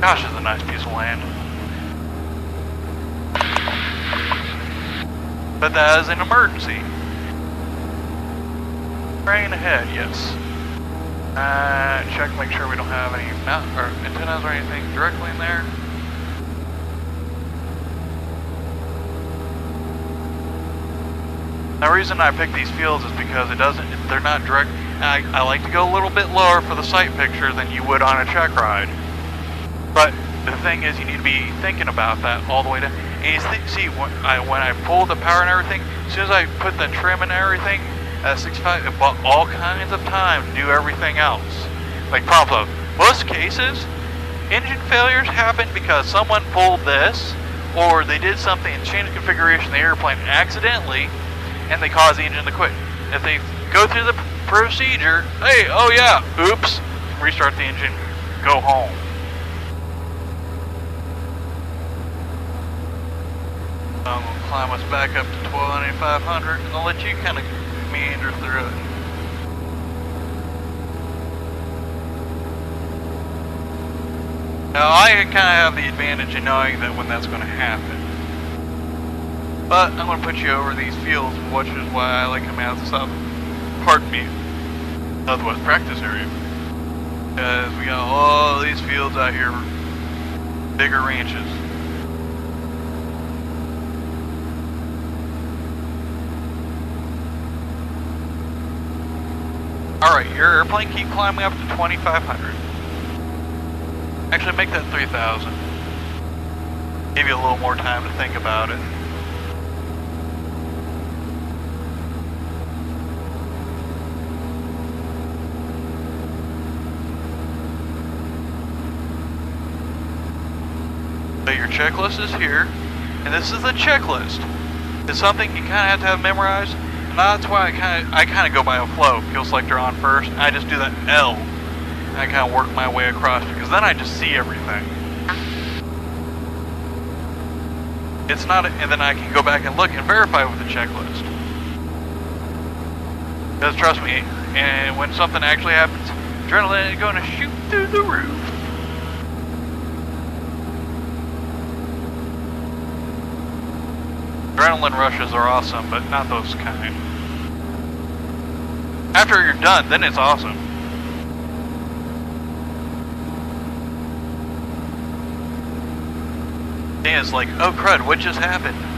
Gosh, it's a nice piece of land. But that is an emergency. Train ahead, yes. Uh, check, make sure we don't have any mount or antennas or anything directly in there. The reason I pick these fields is because it doesn't, they're not direct. I, I like to go a little bit lower for the sight picture than you would on a check ride. But the thing is, you need to be thinking about that all the way down. And you see, when I, when I pull the power and everything, as soon as I put the trim and everything, at 65, it bought all kinds of time to do everything else. Like problem, most cases, engine failures happen because someone pulled this, or they did something and changed configuration of the airplane accidentally, and they cause the engine to quit. If they go through the procedure, hey, oh yeah, oops, restart the engine, go home. I'm gonna climb us back up to 12,500 and I'll let you kind of meander through it. Now I kind of have the advantage of knowing that when that's going to happen. But I'm going to put you over these fields, which is why I like them out south, pardon me, southwest practice area. Because we got all these fields out here, bigger ranches. Alright, your airplane keep climbing up to 2,500. Actually, make that 3,000. Give you a little more time to think about it. So your checklist is here, and this is the checklist. It's something you kind of have to have memorized, and that's why I kind of I kind of go by a flow. Fuel selector on first, I just do that L, and I kind of work my way across because then I just see everything. It's not, a, and then I can go back and look and verify with the checklist. Because trust me, and when something actually happens, adrenaline is going to shoot through the roof. Adrenaline rushes are awesome, but not those kind. After you're done, then it's awesome. It's like, oh crud, what just happened?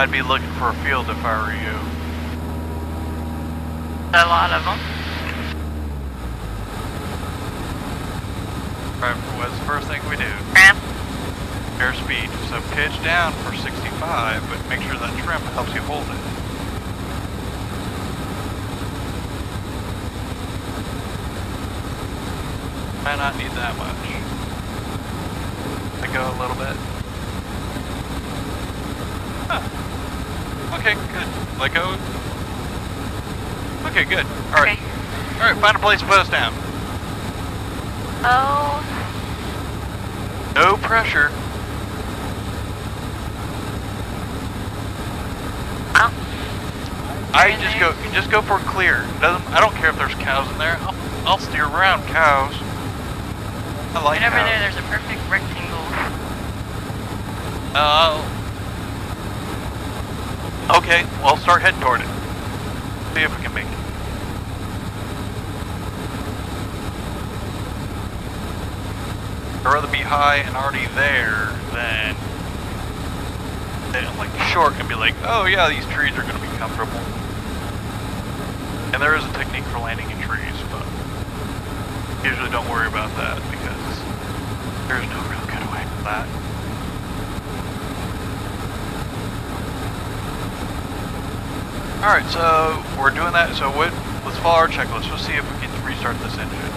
I'd be looking for a field if I were you. A lot of them. Right, what's the first thing we do? Ramp. Airspeed. So pitch down for 65, but make sure that trim helps you hold it. Might not need that much. Let go a little bit. Huh. Okay, good. Let go. Okay, good. Alright. Okay. Alright, find a place to put us down. Oh, No pressure. well, I just there. go just go for clear. Doesn't I don't care if there's cows in there. I'll, I'll steer around cows. I like right over cows. there, there's a perfect rectangle. Uh, okay, well, I'll start heading toward it. See if we can make it. I'd rather be high and already there than than like short and be like, oh yeah, these trees are to be comfortable. And there is a technique for landing in trees, but usually don't worry about that because there's no real good way for that. Alright, so we're doing that. So what, let's follow our checklist. Let's see if we can restart this engine.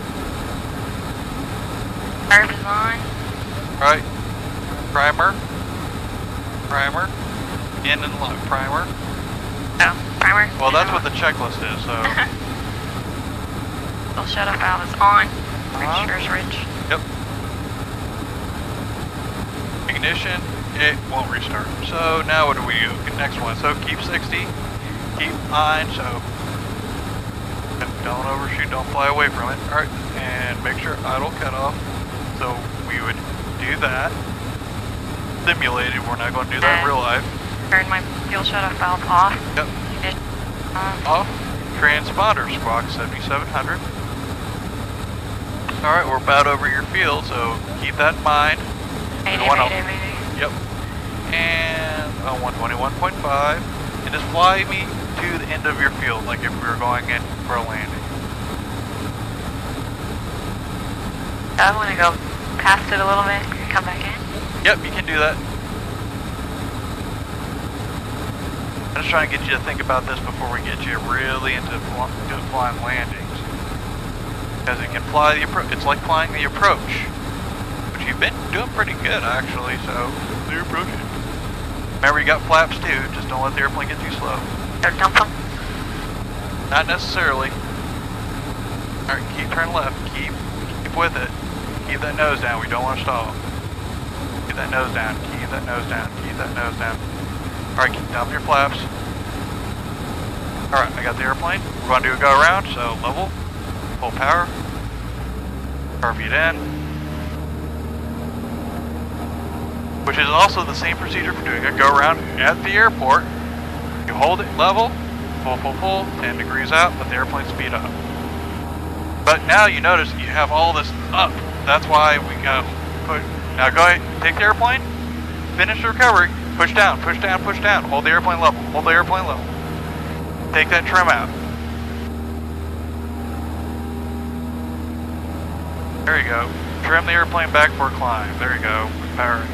Curve is on. Alright. Primer. Primer. In and lock. Primer. Oh, primer. Well, that's what the checklist is, so. Fuel shut off valve is on. Uh-huh. Register's rich. Yep. Ignition, it won't restart. So now what do we do? Next one. So keep 60, keep nine, so don't overshoot, don't fly away from it. Alright, and make sure idle cutoff. So we would do that. Simulated, we're not going to do that in real life. Turn my fuel shut off valve off. Yep. On. Off. Transponder, squawk 7700. Alright, we're about over your field, so keep that in mind. Mayday, one mayday, up. mayday. Yep. And uh, 121.5. And just fly me end of your field, like if we were going in for a landing. I want to go past it a little bit and come back in. Yep, you can do that. I'm just trying to get you to think about this before we get you really into fl- flying landings. Because it can fly the approach. It's like flying the approach. Which you've been doing pretty good, actually, so the approach. Remember, you got flaps too. Just don't let the airplane get too slow. Dump them. Not necessarily. Alright, keep turning left. Keep keep with it. Keep that nose down. We don't want to stall. Keep that nose down. Keep that nose down. Keep that nose down. Alright, keep down your flaps. Alright, I got the airplane. We're going to do a go around, so level, full power, feet in. Which is also the same procedure for doing a go around at the airport. You hold it level, full, pull, pull, 10 degrees out, let the airplane speed up. But now you notice you have all this up. That's why we go put. Now go ahead, take the airplane, finish the recovery, push down, push down, push down, hold the airplane level, hold the airplane level. Take that trim out. There you go. Trim the airplane back for a climb. There you go. Power.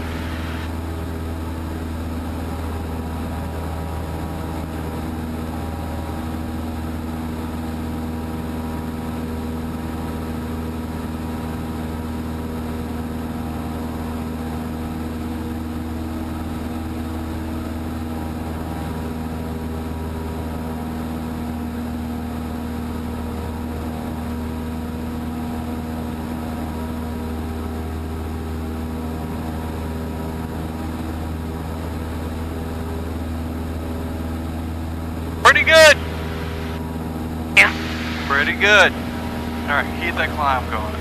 Pretty good. Yeah. Good. Alright, keep that climb going.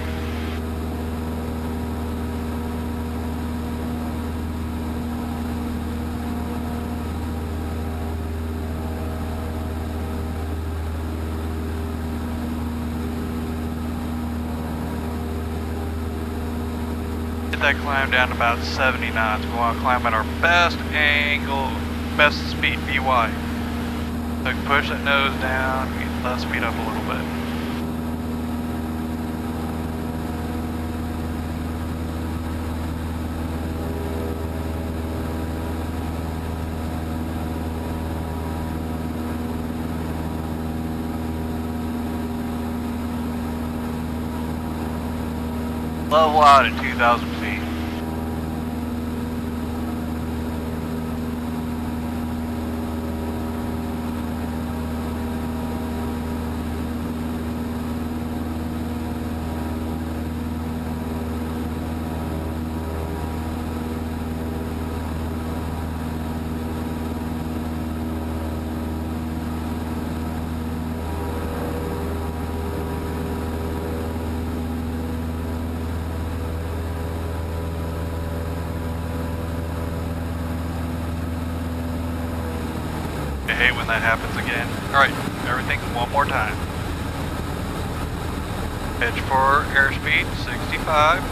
Get that climb down to about 70 knots. We want to climb at our best angle best speed, wide. So push that nose down, let speed up a little bit. Level out at 2,000 feet. I hate when that happens again. Alright, everything one more time. Pitch for airspeed, 65.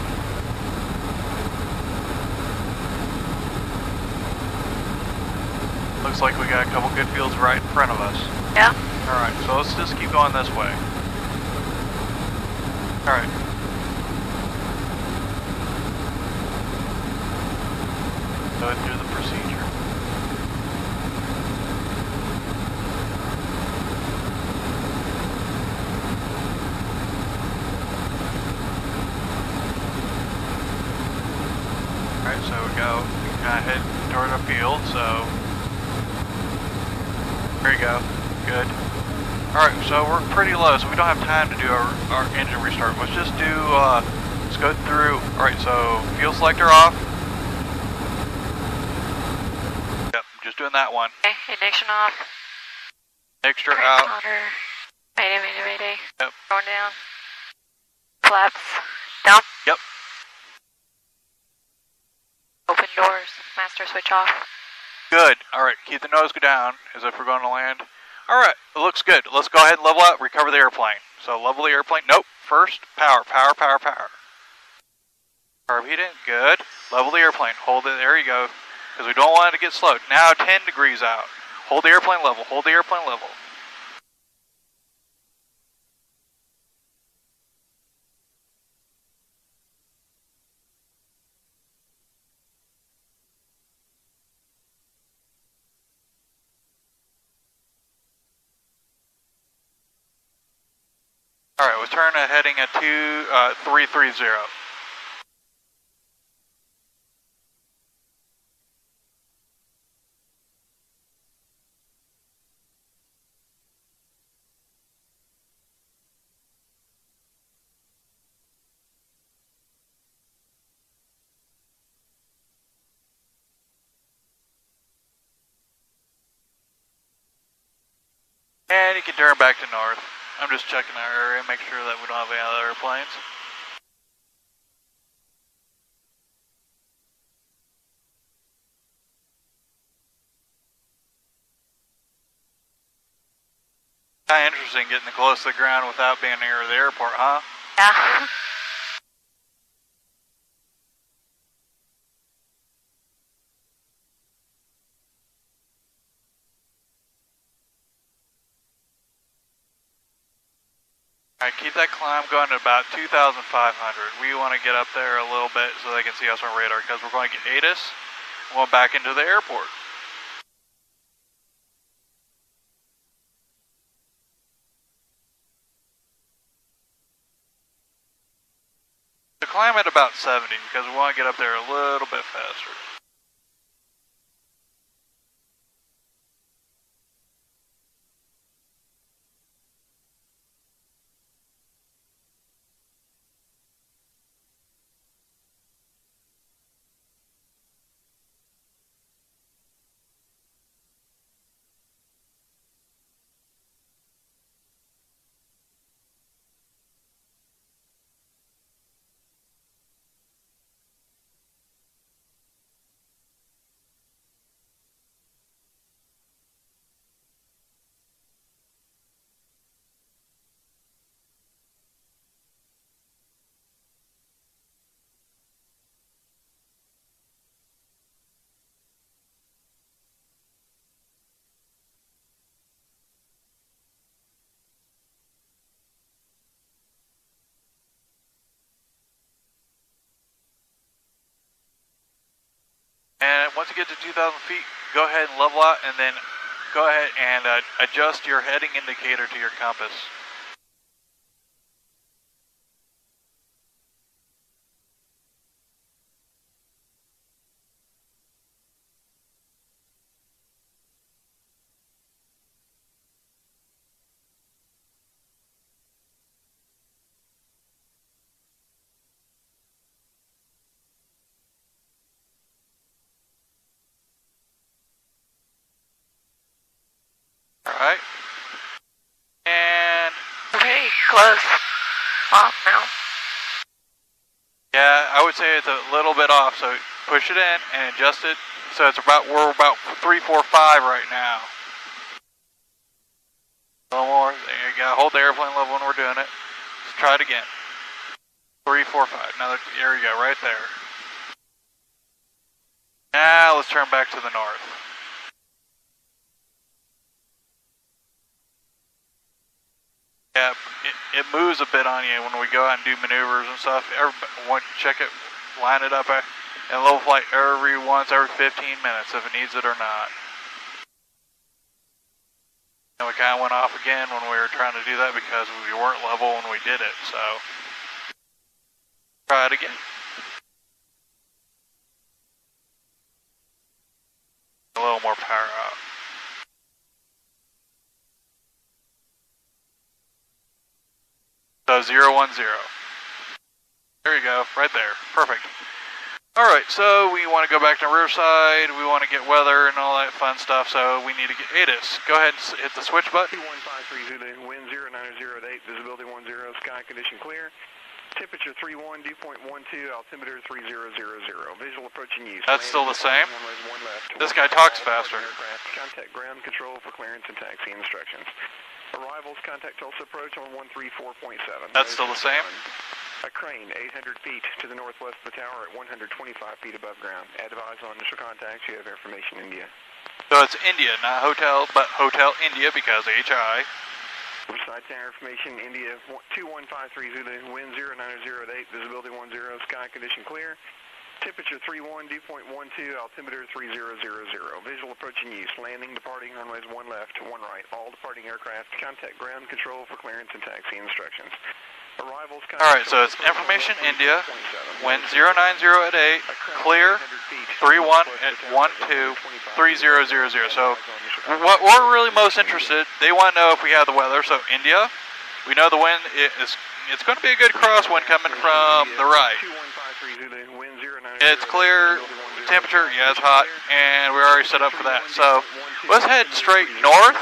Looks like we got a couple good fields right in front of us. Yeah. Alright, so let's just keep going this way. Alright. Go through the procedure. Alright, so we go, we kind of head toward the field, so. There you go. Good. Alright, so we're pretty low, so we don't have time to do our, our engine restart. Let's just do, uh, let's go through. Alright, so fuel selector off. Yep, just doing that one. Okay, ignition off. Extra Current out. monitor. Mayday, mayday, mayday. Yep. Going down. Flaps. Down. Yep. Open doors. Master switch off. Good. Alright, keep the nose go down as if we're going to land. Alright, it looks good. Let's go ahead and level out, recover the airplane. So level the airplane. Nope. First, power, power, power, power. Carb heat in. Good. Level the airplane. Hold it. There you go. Because we don't want it to get slowed. Now 10 degrees out. Hold the airplane level. Hold the airplane level. Alright, we'll turn a heading at 2330. uh, And you can turn back to north. I'm just checking our area, make sure that we don't have any other airplanes. Kind of interesting getting close to the ground without being near the airport, huh? Yeah. Alright, keep that climb going to about 2,500. We want to get up there a little bit so they can see us on radar because we're going to get ATIS. Going back into the airport. The climb at about 70 because we want to get up there a little bit faster. And once you get to 2,000 feet, go ahead and level out, and then go ahead and uh, adjust your heading indicator to your compass. All right. And Okay, close. Off now. yeah, I would say it's a little bit off. So push it in and adjust it. So it's about we're about three, four, five right now. A little more. There you go. Hold the airplane level when we're doing it. Let's try it again. Three, four, five. Now There you go. Right there. Now let's turn back to the north. Yeah, it, it moves a bit on you when we go out and do maneuvers and stuff. Everybody, check it, line it up, uh, and low flight every once every 15 minutes if it needs it or not. And we kind of went off again when we were trying to do that because we weren't level when we did it. So try it again. A little more power up. So zero one zero. There you go, right there. Perfect. All right, so we want to go back to Riverside. We want to get weather and all that fun stuff. So we need to get ATIS. Go ahead and hit the switch button. 2153 Zulu, wind 090 at 8, visibility 10, sky condition clear. Temperature 31, dew point 12, altimeter 3000. Visual approaching you. That's still the same? One left. This guy talks faster. Contact ground control for clearance and taxi instructions. Arrivals, contact Tulsa approach on 134.7. That's still the same? A crane 800 feet to the northwest of the tower at 125 feet above ground. Advise on initial contacts. You have information India. So it's India, not hotel, but Hotel India because HI. Riverside Tower information, India 2153 Zulu, wind 090 at 8, visibility 10, sky condition clear. Temperature 31, dew point 12, altimeter 3000. Visual approaching use, landing, departing, runways 1 left, 1 right. All departing aircraft, contact ground control for clearance and taxi instructions. Arrivals, All right, so it's information India, wind 090 at 8, clear, 31 at 12, 3000. So what we're really most interested, they want to know if we have the weather. So India, we know the wind is, it's going to be a good crosswind coming from the right. It's clear, temperature, yeah, it's hot, and we're already set up for that. So let's head straight north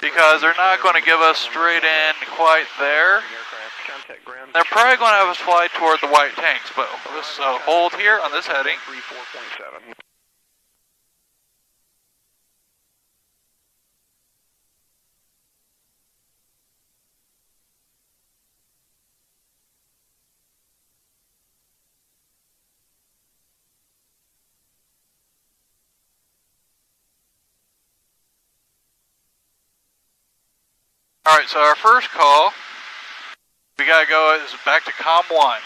because they're not going to give us straight in quite there. They're probably going to have us fly toward the white tanks, but let's uh, hold here on this heading. 34.7. All right, so our first call, we got to go back to COM 1.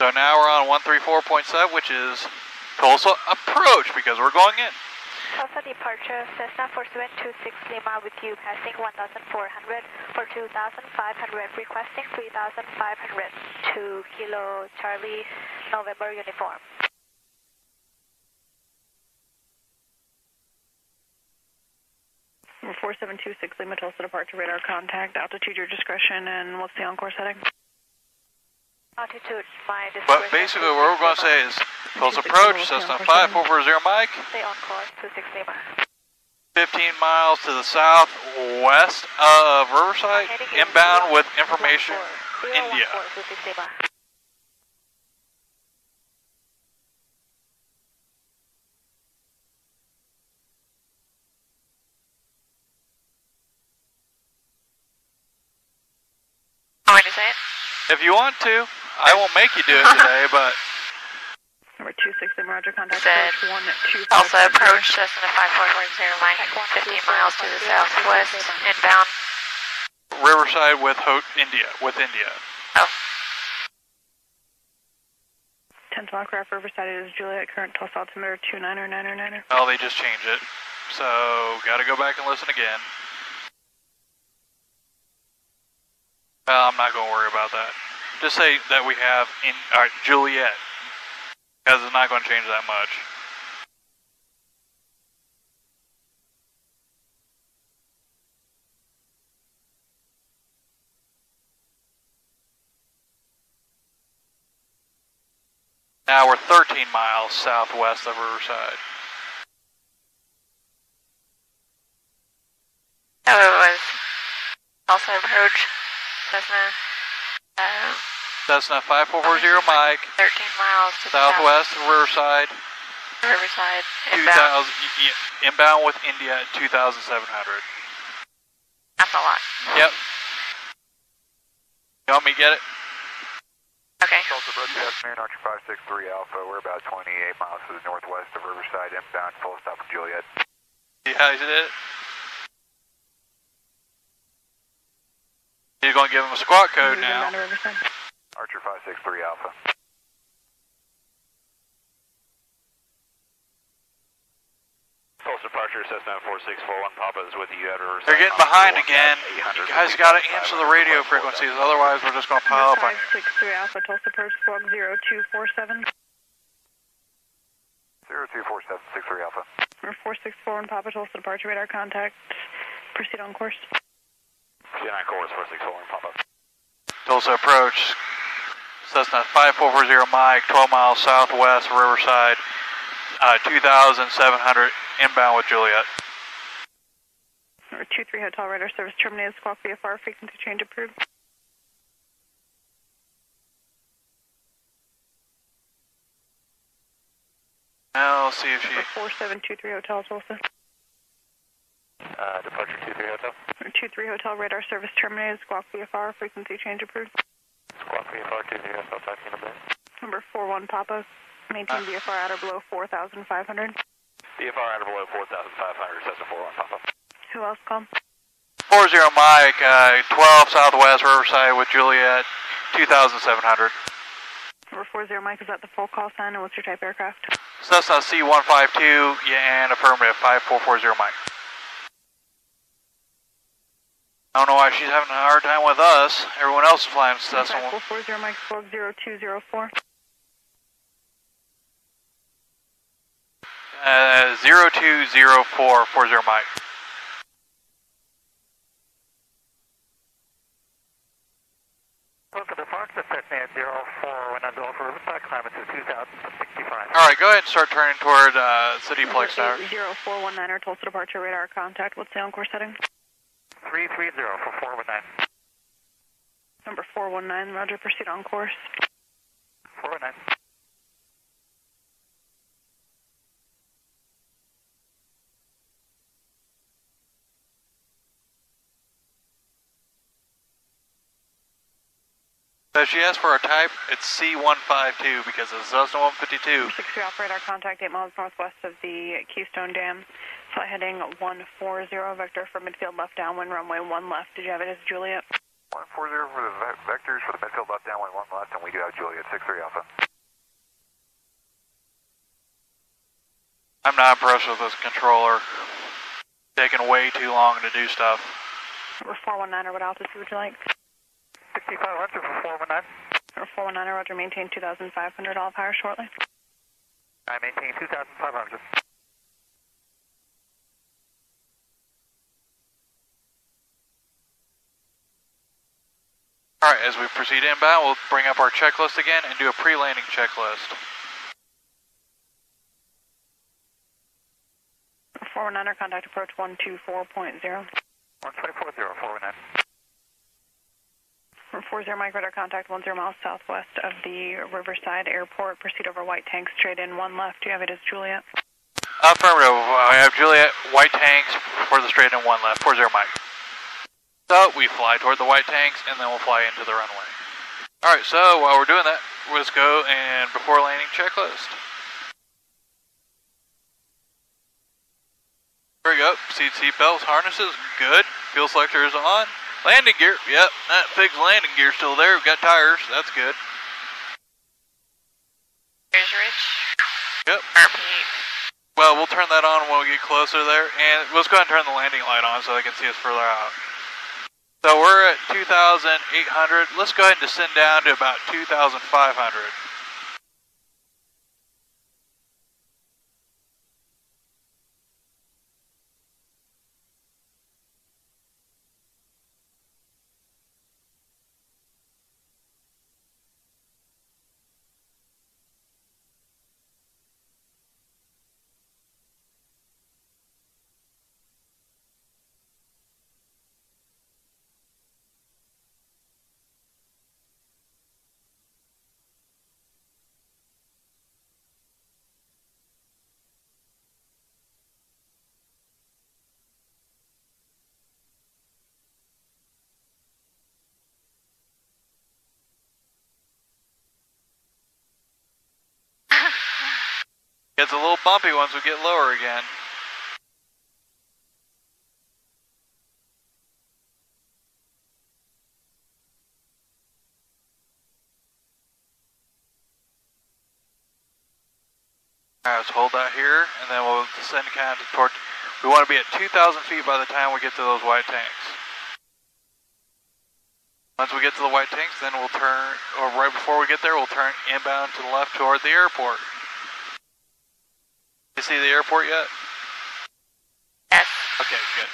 So now we're on 134.7, which is Tulsa approach because we're going in. Tulsa departure, Cessna 4726 Lima with you passing 1,400 for 2,500, requesting 3,500 to Kilo Charlie November uniform. Number 4726 Lima Tulsa departure radar contact, altitude your discretion, and what's the encore setting? Altitude, my discretion. But basically, what we're going to say is Tulsa approach, Cessna 5440 Mike, Stay on course, 26 Lima. 15 miles to the southwest of Riverside, inbound with information India. 014, 26 Lima. Want me to say it? If you want to, I won't make you do it today, but Number 26 Lima, roger, contact Said approach 125. Tulsa approach Cessna 5440 Mike, 15 miles to the southwest, inbound. Riverside with Ho- India, with India. Oh. 1012 Tulsa aircraft Riverside is Juliet, current Tulsa altimeter 29er, Oh, they just changed it. So, gotta go back and listen again. Well, I'm not gonna worry about that. Just say that we have in, alright, Juliet. Because it's not gonna change that much. Now we're 13 miles southwest of Riverside. Oh, it was also approach Cessna uh, Cessna 5440 Mike, 13 miles to the southwest of Riverside, Riverside, 2000, inbound. y- y- inbound with India at 2,700. That's a lot. Yep. You want me to get it? Okay. Tulsa broadcast, man, Archer 563 Alpha. We're about 28 miles to the northwest of Riverside, inbound, full stop of Juliet. See how you did it? You're going to give him a squawk code now. Inbound to Riverside. Archer 563 Alpha. Tulsa departure, Cessna 4641 Papa is with you at Riverside. They're getting behind again. You guys got to answer the radio frequencies, otherwise we're just going to pile up on you. 563 Alpha, Tulsa approach squawk 0247. 024763 Alpha. Or 464 and Papa Tulsa departure radar contact. Proceed on course. CNI course 464 Papa. Tulsa approach. Cessna 5440 Mike, 12 miles southwest of Riverside, uh, 2,700 inbound with Juliet. Or 23 Hotel radar service terminated squawk VFR frequency change approved. Now, let's see if she. 4723 Hotel Tulsa. Uh, departure 23 Hotel. Or 23 Hotel radar service terminated squawk VFR frequency change approved. Squawk VFR 23 Hotel, talking to base. Number 41 Papa. Maintain VFR at or below 4,500. VFR out of below 4,500, Cessna 41 Papa. Who else called? 40 Mike, uh, 12 southwest Riverside with Juliet, 2,700. Number 40 Mike, is that the full call sign and what's your type aircraft? Cessna C152, yeah, and affirmative, 5440 Mike. I don't know why she's having a hard time with us. Everyone else is flying Cessna. 5440 Mike, squawk 0204. Uh, 020440 Mike. Tulsa departure, Cessna 04, when I'm going for Riverside, climb to 2,065. Alright, go ahead and start turning toward uh, Cityplex Tower. 0419er Tulsa departure radar contact. What's the on-course setting? 330 for 419. Number 419, roger, proceed on course. 419. So she asked for a type, it's C152 because it's Cessna 152. 60 off radar contact 8 miles northwest of the Keystone Dam. Flight heading 140, vector for midfield left downwind, runway 1 left. Did you have it as Juliet? 140 for the ve- vectors for the midfield left downwind, one left, and we do have Juliet 63 Alpha. I'm not impressed with this controller. Taking way too long to do stuff. Number 419er, what altitude would you like? 6500 for 419. Number 419er, roger, maintain 2,500, all power shortly. I maintain 2,500. Alright, as we proceed inbound, we'll bring up our checklist again and do a pre-landing checklist. 419er, contact approach 124.0. 124 419. Number 40 Mike, radar contact 10 miles southwest of the Riverside Airport. Proceed over White Tank, straight in, 1 left. Do you have it as Juliet? Affirmative. I have Juliet, white tanks for the straight in one left, 40 Mike. So we fly toward the white tanks and then we'll fly into the runway. Alright, so while we're doing that, let's go and before landing checklist. There we go. Seat seatbelts, harnesses, good. Fuel selector is on. Landing gear, yep, that pig's landing gear still there. We've got tires, that's good. Here's Ridge. Yep. Repeat. Well, we'll turn that on when we get closer there, and let's go ahead and turn the landing light on so they can see us further out. So we're at 2,800. Let's go ahead and descend down to about 2,500. Gets a little bumpy once we get lower again. Alright, let's hold that here, and then we'll descend kind of toward. We want to be at 2,000 feet by the time we get to those white tanks. Once we get to the white tanks, then we'll turn, or right before we get there, we'll turn inbound to the left toward the airport. You see the airport yet? Yes. Okay, good.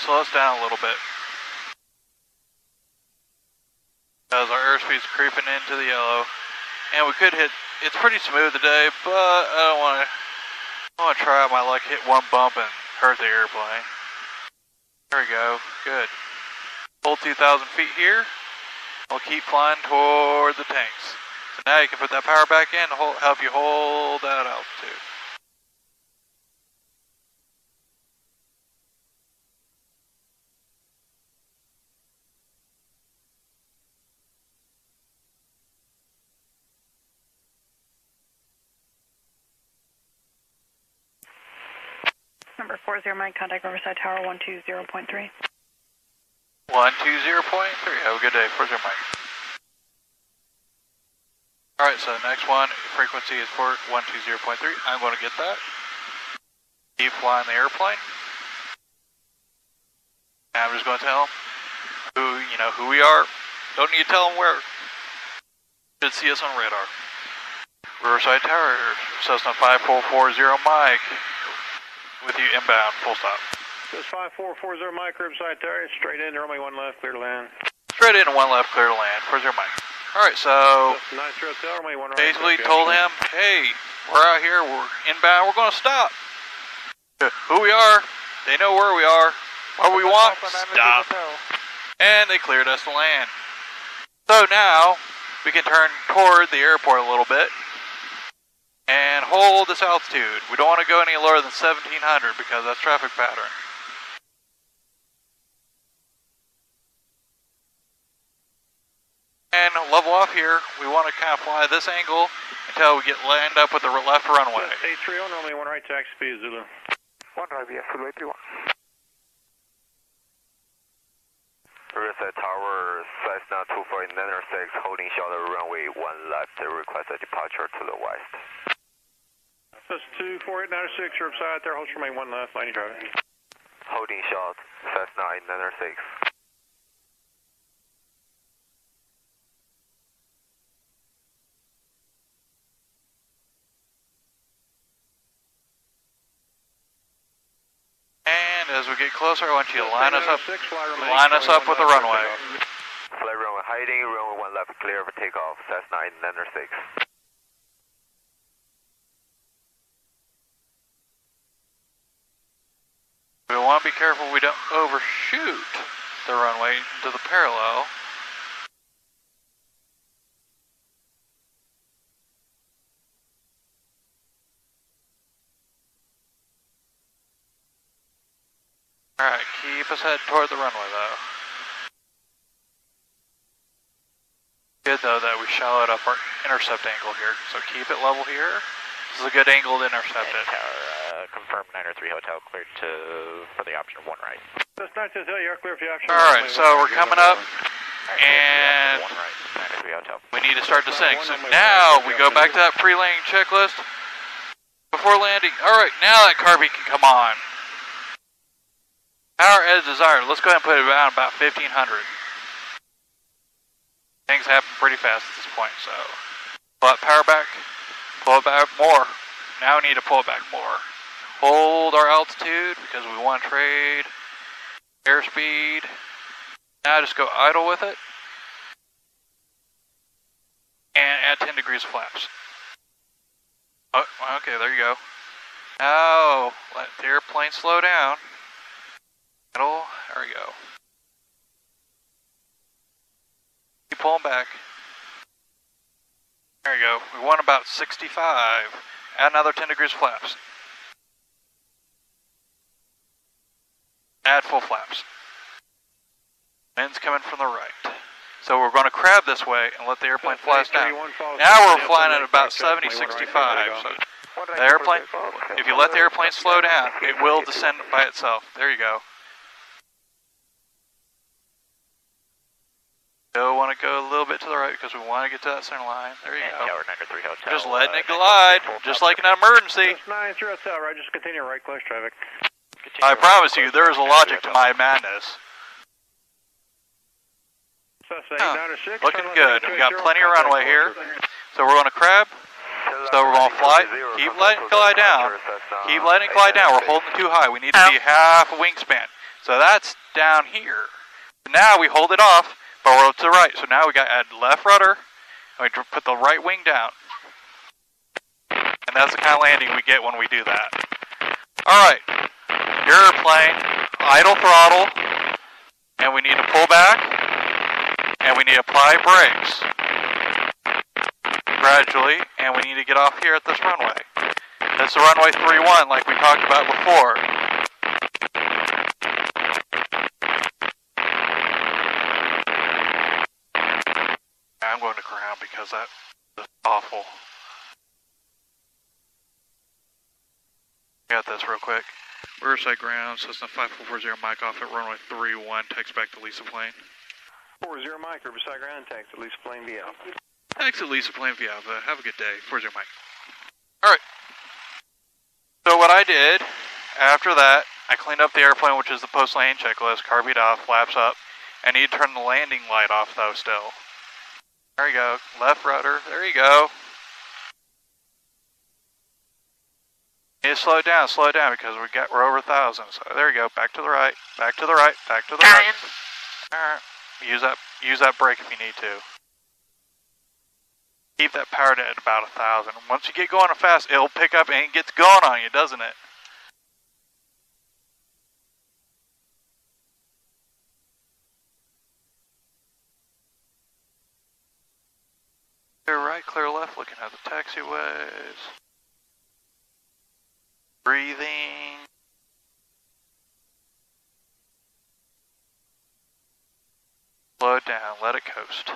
Slow us down a little bit. As our airspeed's creeping into the yellow. And we could hit, it's pretty smooth today, but I don't want to, I want to try my luck, hit one bump and hurt the airplane. There we go, good. Hold 2,000 feet here. We'll keep flying toward the tanks. So now you can put that power back in to hold, help you hold that altitude. Number 40, Mike, contact Riverside Tower 120.3. One two zero point three. Have a good day. Where's your mic? All right. So the next one frequency is for one two zero point three. I'm going to get that. Keep flying the airplane. And I'm just going to tell them who you know who we are. Don't need to tell them where. Should see us on radar. Riverside Tower, Cessna 5440 Mike. With you inbound. Full stop. This 5440 Mike, Riverside Tower, straight in, runway one left, clear to land. Straight in and one left, clear to land. Where's your mic? All right. So. Nitro Hotel, right. basically told him, hey, we're out here, we're inbound, we're going to stop. Who we are, they know where we are, what we want, stop. And they cleared us to land. So now, we can turn toward the airport a little bit and hold this altitude. We don't want to go any lower than 1700 because that's traffic pattern. And level off here, we want to kind of fly this angle until we get land up with the left runway. A30, runway one right, taxi speed Zulu. One right, VF, full 31. Riverside Tower, Cessna 24996, holding shelter runway 1 left, request a departure to the west. That's 24896, Riverside there, hold remain one left, landing traffic. Holding short, Cessna 896. And as we get closer, I want you to line us up, 906, fly remain, line us up with the runway one runway. left, Flight runway hiding, runway 1 left, clear for takeoff, Cessna 896. We want to be careful we don't overshoot the runway into the parallel. Alright, keep us heading toward the runway though. Good though that we shallowed up our intercept angle here, so keep it level here. This is a good angle to intercept it. Tower, uh, confirm 903 Hotel cleared to for the option of one right. That's 910 Hotel, you're clear for the option. All right, so we're coming up, and right, Hotel. we need to start descending. So now we go back to that pre-landing checklist before landing. All right, now that Carb heat can come on. Power as desired. Let's go ahead and put it around about 1500. Things happen pretty fast at this point, so that power back, pull back more. Now we need to pull back more. Hold our altitude because we want to trade airspeed. Now just go idle with it. And add 10 degrees flaps. Oh, okay, there you go. Now, let the airplane slow down. There we go. Keep pulling back. There you go. We want about 65. Add another 10 degrees flaps. Add full flaps. Wind's coming from the right. So we're going to crab this way and let the airplane fly us down. Now we're flying at about 70, 65. So the airplane, if you let the airplane slow down, it will descend by itself. There you go. Still want to go a little bit to the right because we want to get to that center line. There you And go. Tower 903 Hotel. Just letting uh, it glide, just like an emergency. That's 930 Hotel, right? Just continue right, close traffic. continue I right, promise you, there is a logic to my madness. Suspect Huh, Looking good. We got plenty of runway here. So we're going to crab. So we're going to fly. Keep letting it glide down. Keep letting it glide down. We're holding too high. We need to be half a wingspan. So that's down here. Now we hold it off, but to the right. So now we got to add left rudder, and we put the right wing down. And that's the kind of landing we get when we do that. All right, your airplane, idle throttle, and we need to pull back, and we need to apply brakes gradually, and we need to get off here at this runway. That's the runway 31 like we talked about before. I'm going to ground because that is awful. Got this real quick. Riverside ground, Cessna 5440 Mike off at runway 31, text back to Lisa Plane. 40 Mike, Riverside Ground, taxi, Lisa Plane V out. Thanks, Lisa Plane via Alpha. Have a good day. 40 Mike. Alright. So what I did, after that, I cleaned up the airplane, which is the post-landing checklist, carb heat off, flaps up. I need to turn the landing light off, though, still. There you go. Left rudder. There you go. Need to slow down, slow down, because we got, we're over a thousand. So there you go. Back to the right, back to the right, back to the right. Alright. Use that, use that brake if you need to keep that power at about a thousand. Once you get going fast, it'll pick up and it gets going on you, doesn't it? Clear right, clear left, looking at the taxiways. Breathing. Slow down, let it coast.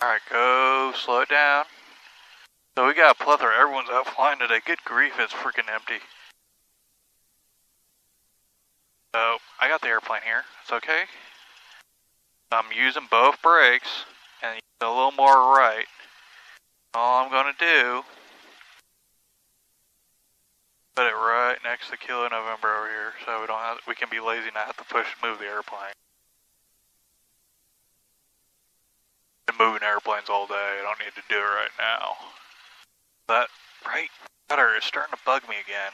Alright, go slow it down. So we got a plethora. Everyone's out flying today. Good grief, it's freaking empty. So I got the airplane here. It's okay. I'm using both brakes and a little more right. All I'm gonna do put it right next to Kilo November over here, so we don't have we can be lazy and not have to push move the airplane. Moving airplanes all day. I don't need to do it right now. That right rudder is starting to bug me again.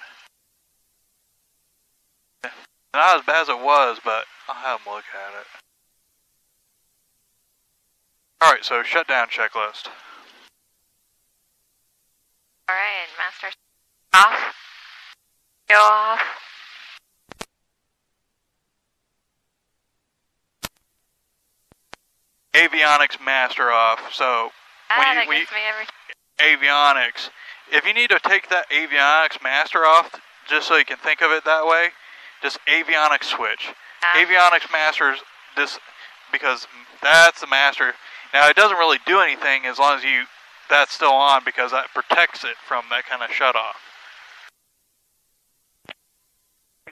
Not as bad as it was, but I'll have them look at it. Alright, so shutdown checklist. Alright, master off. Go off. Avionics master off. So when you, we, gets me every avionics. If you need to take that avionics master off, just so you can think of it that way, just avionics switch. Ah. Avionics masters this because that's the master. Now it doesn't really do anything as long as you that's still on because that protects it from that kind of shut off.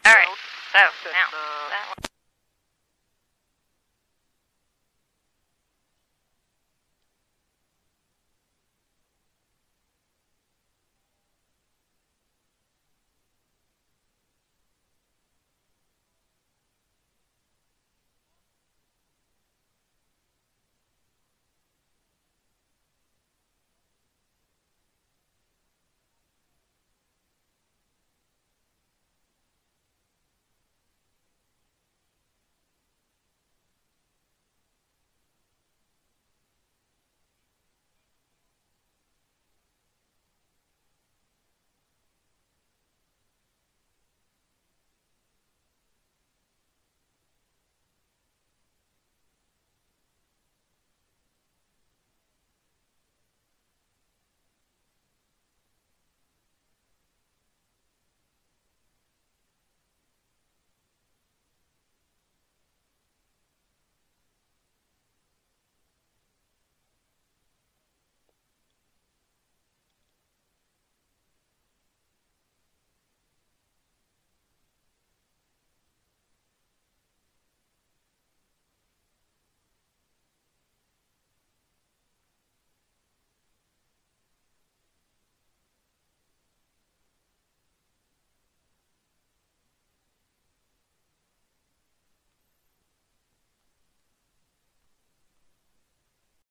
All right. So now that one.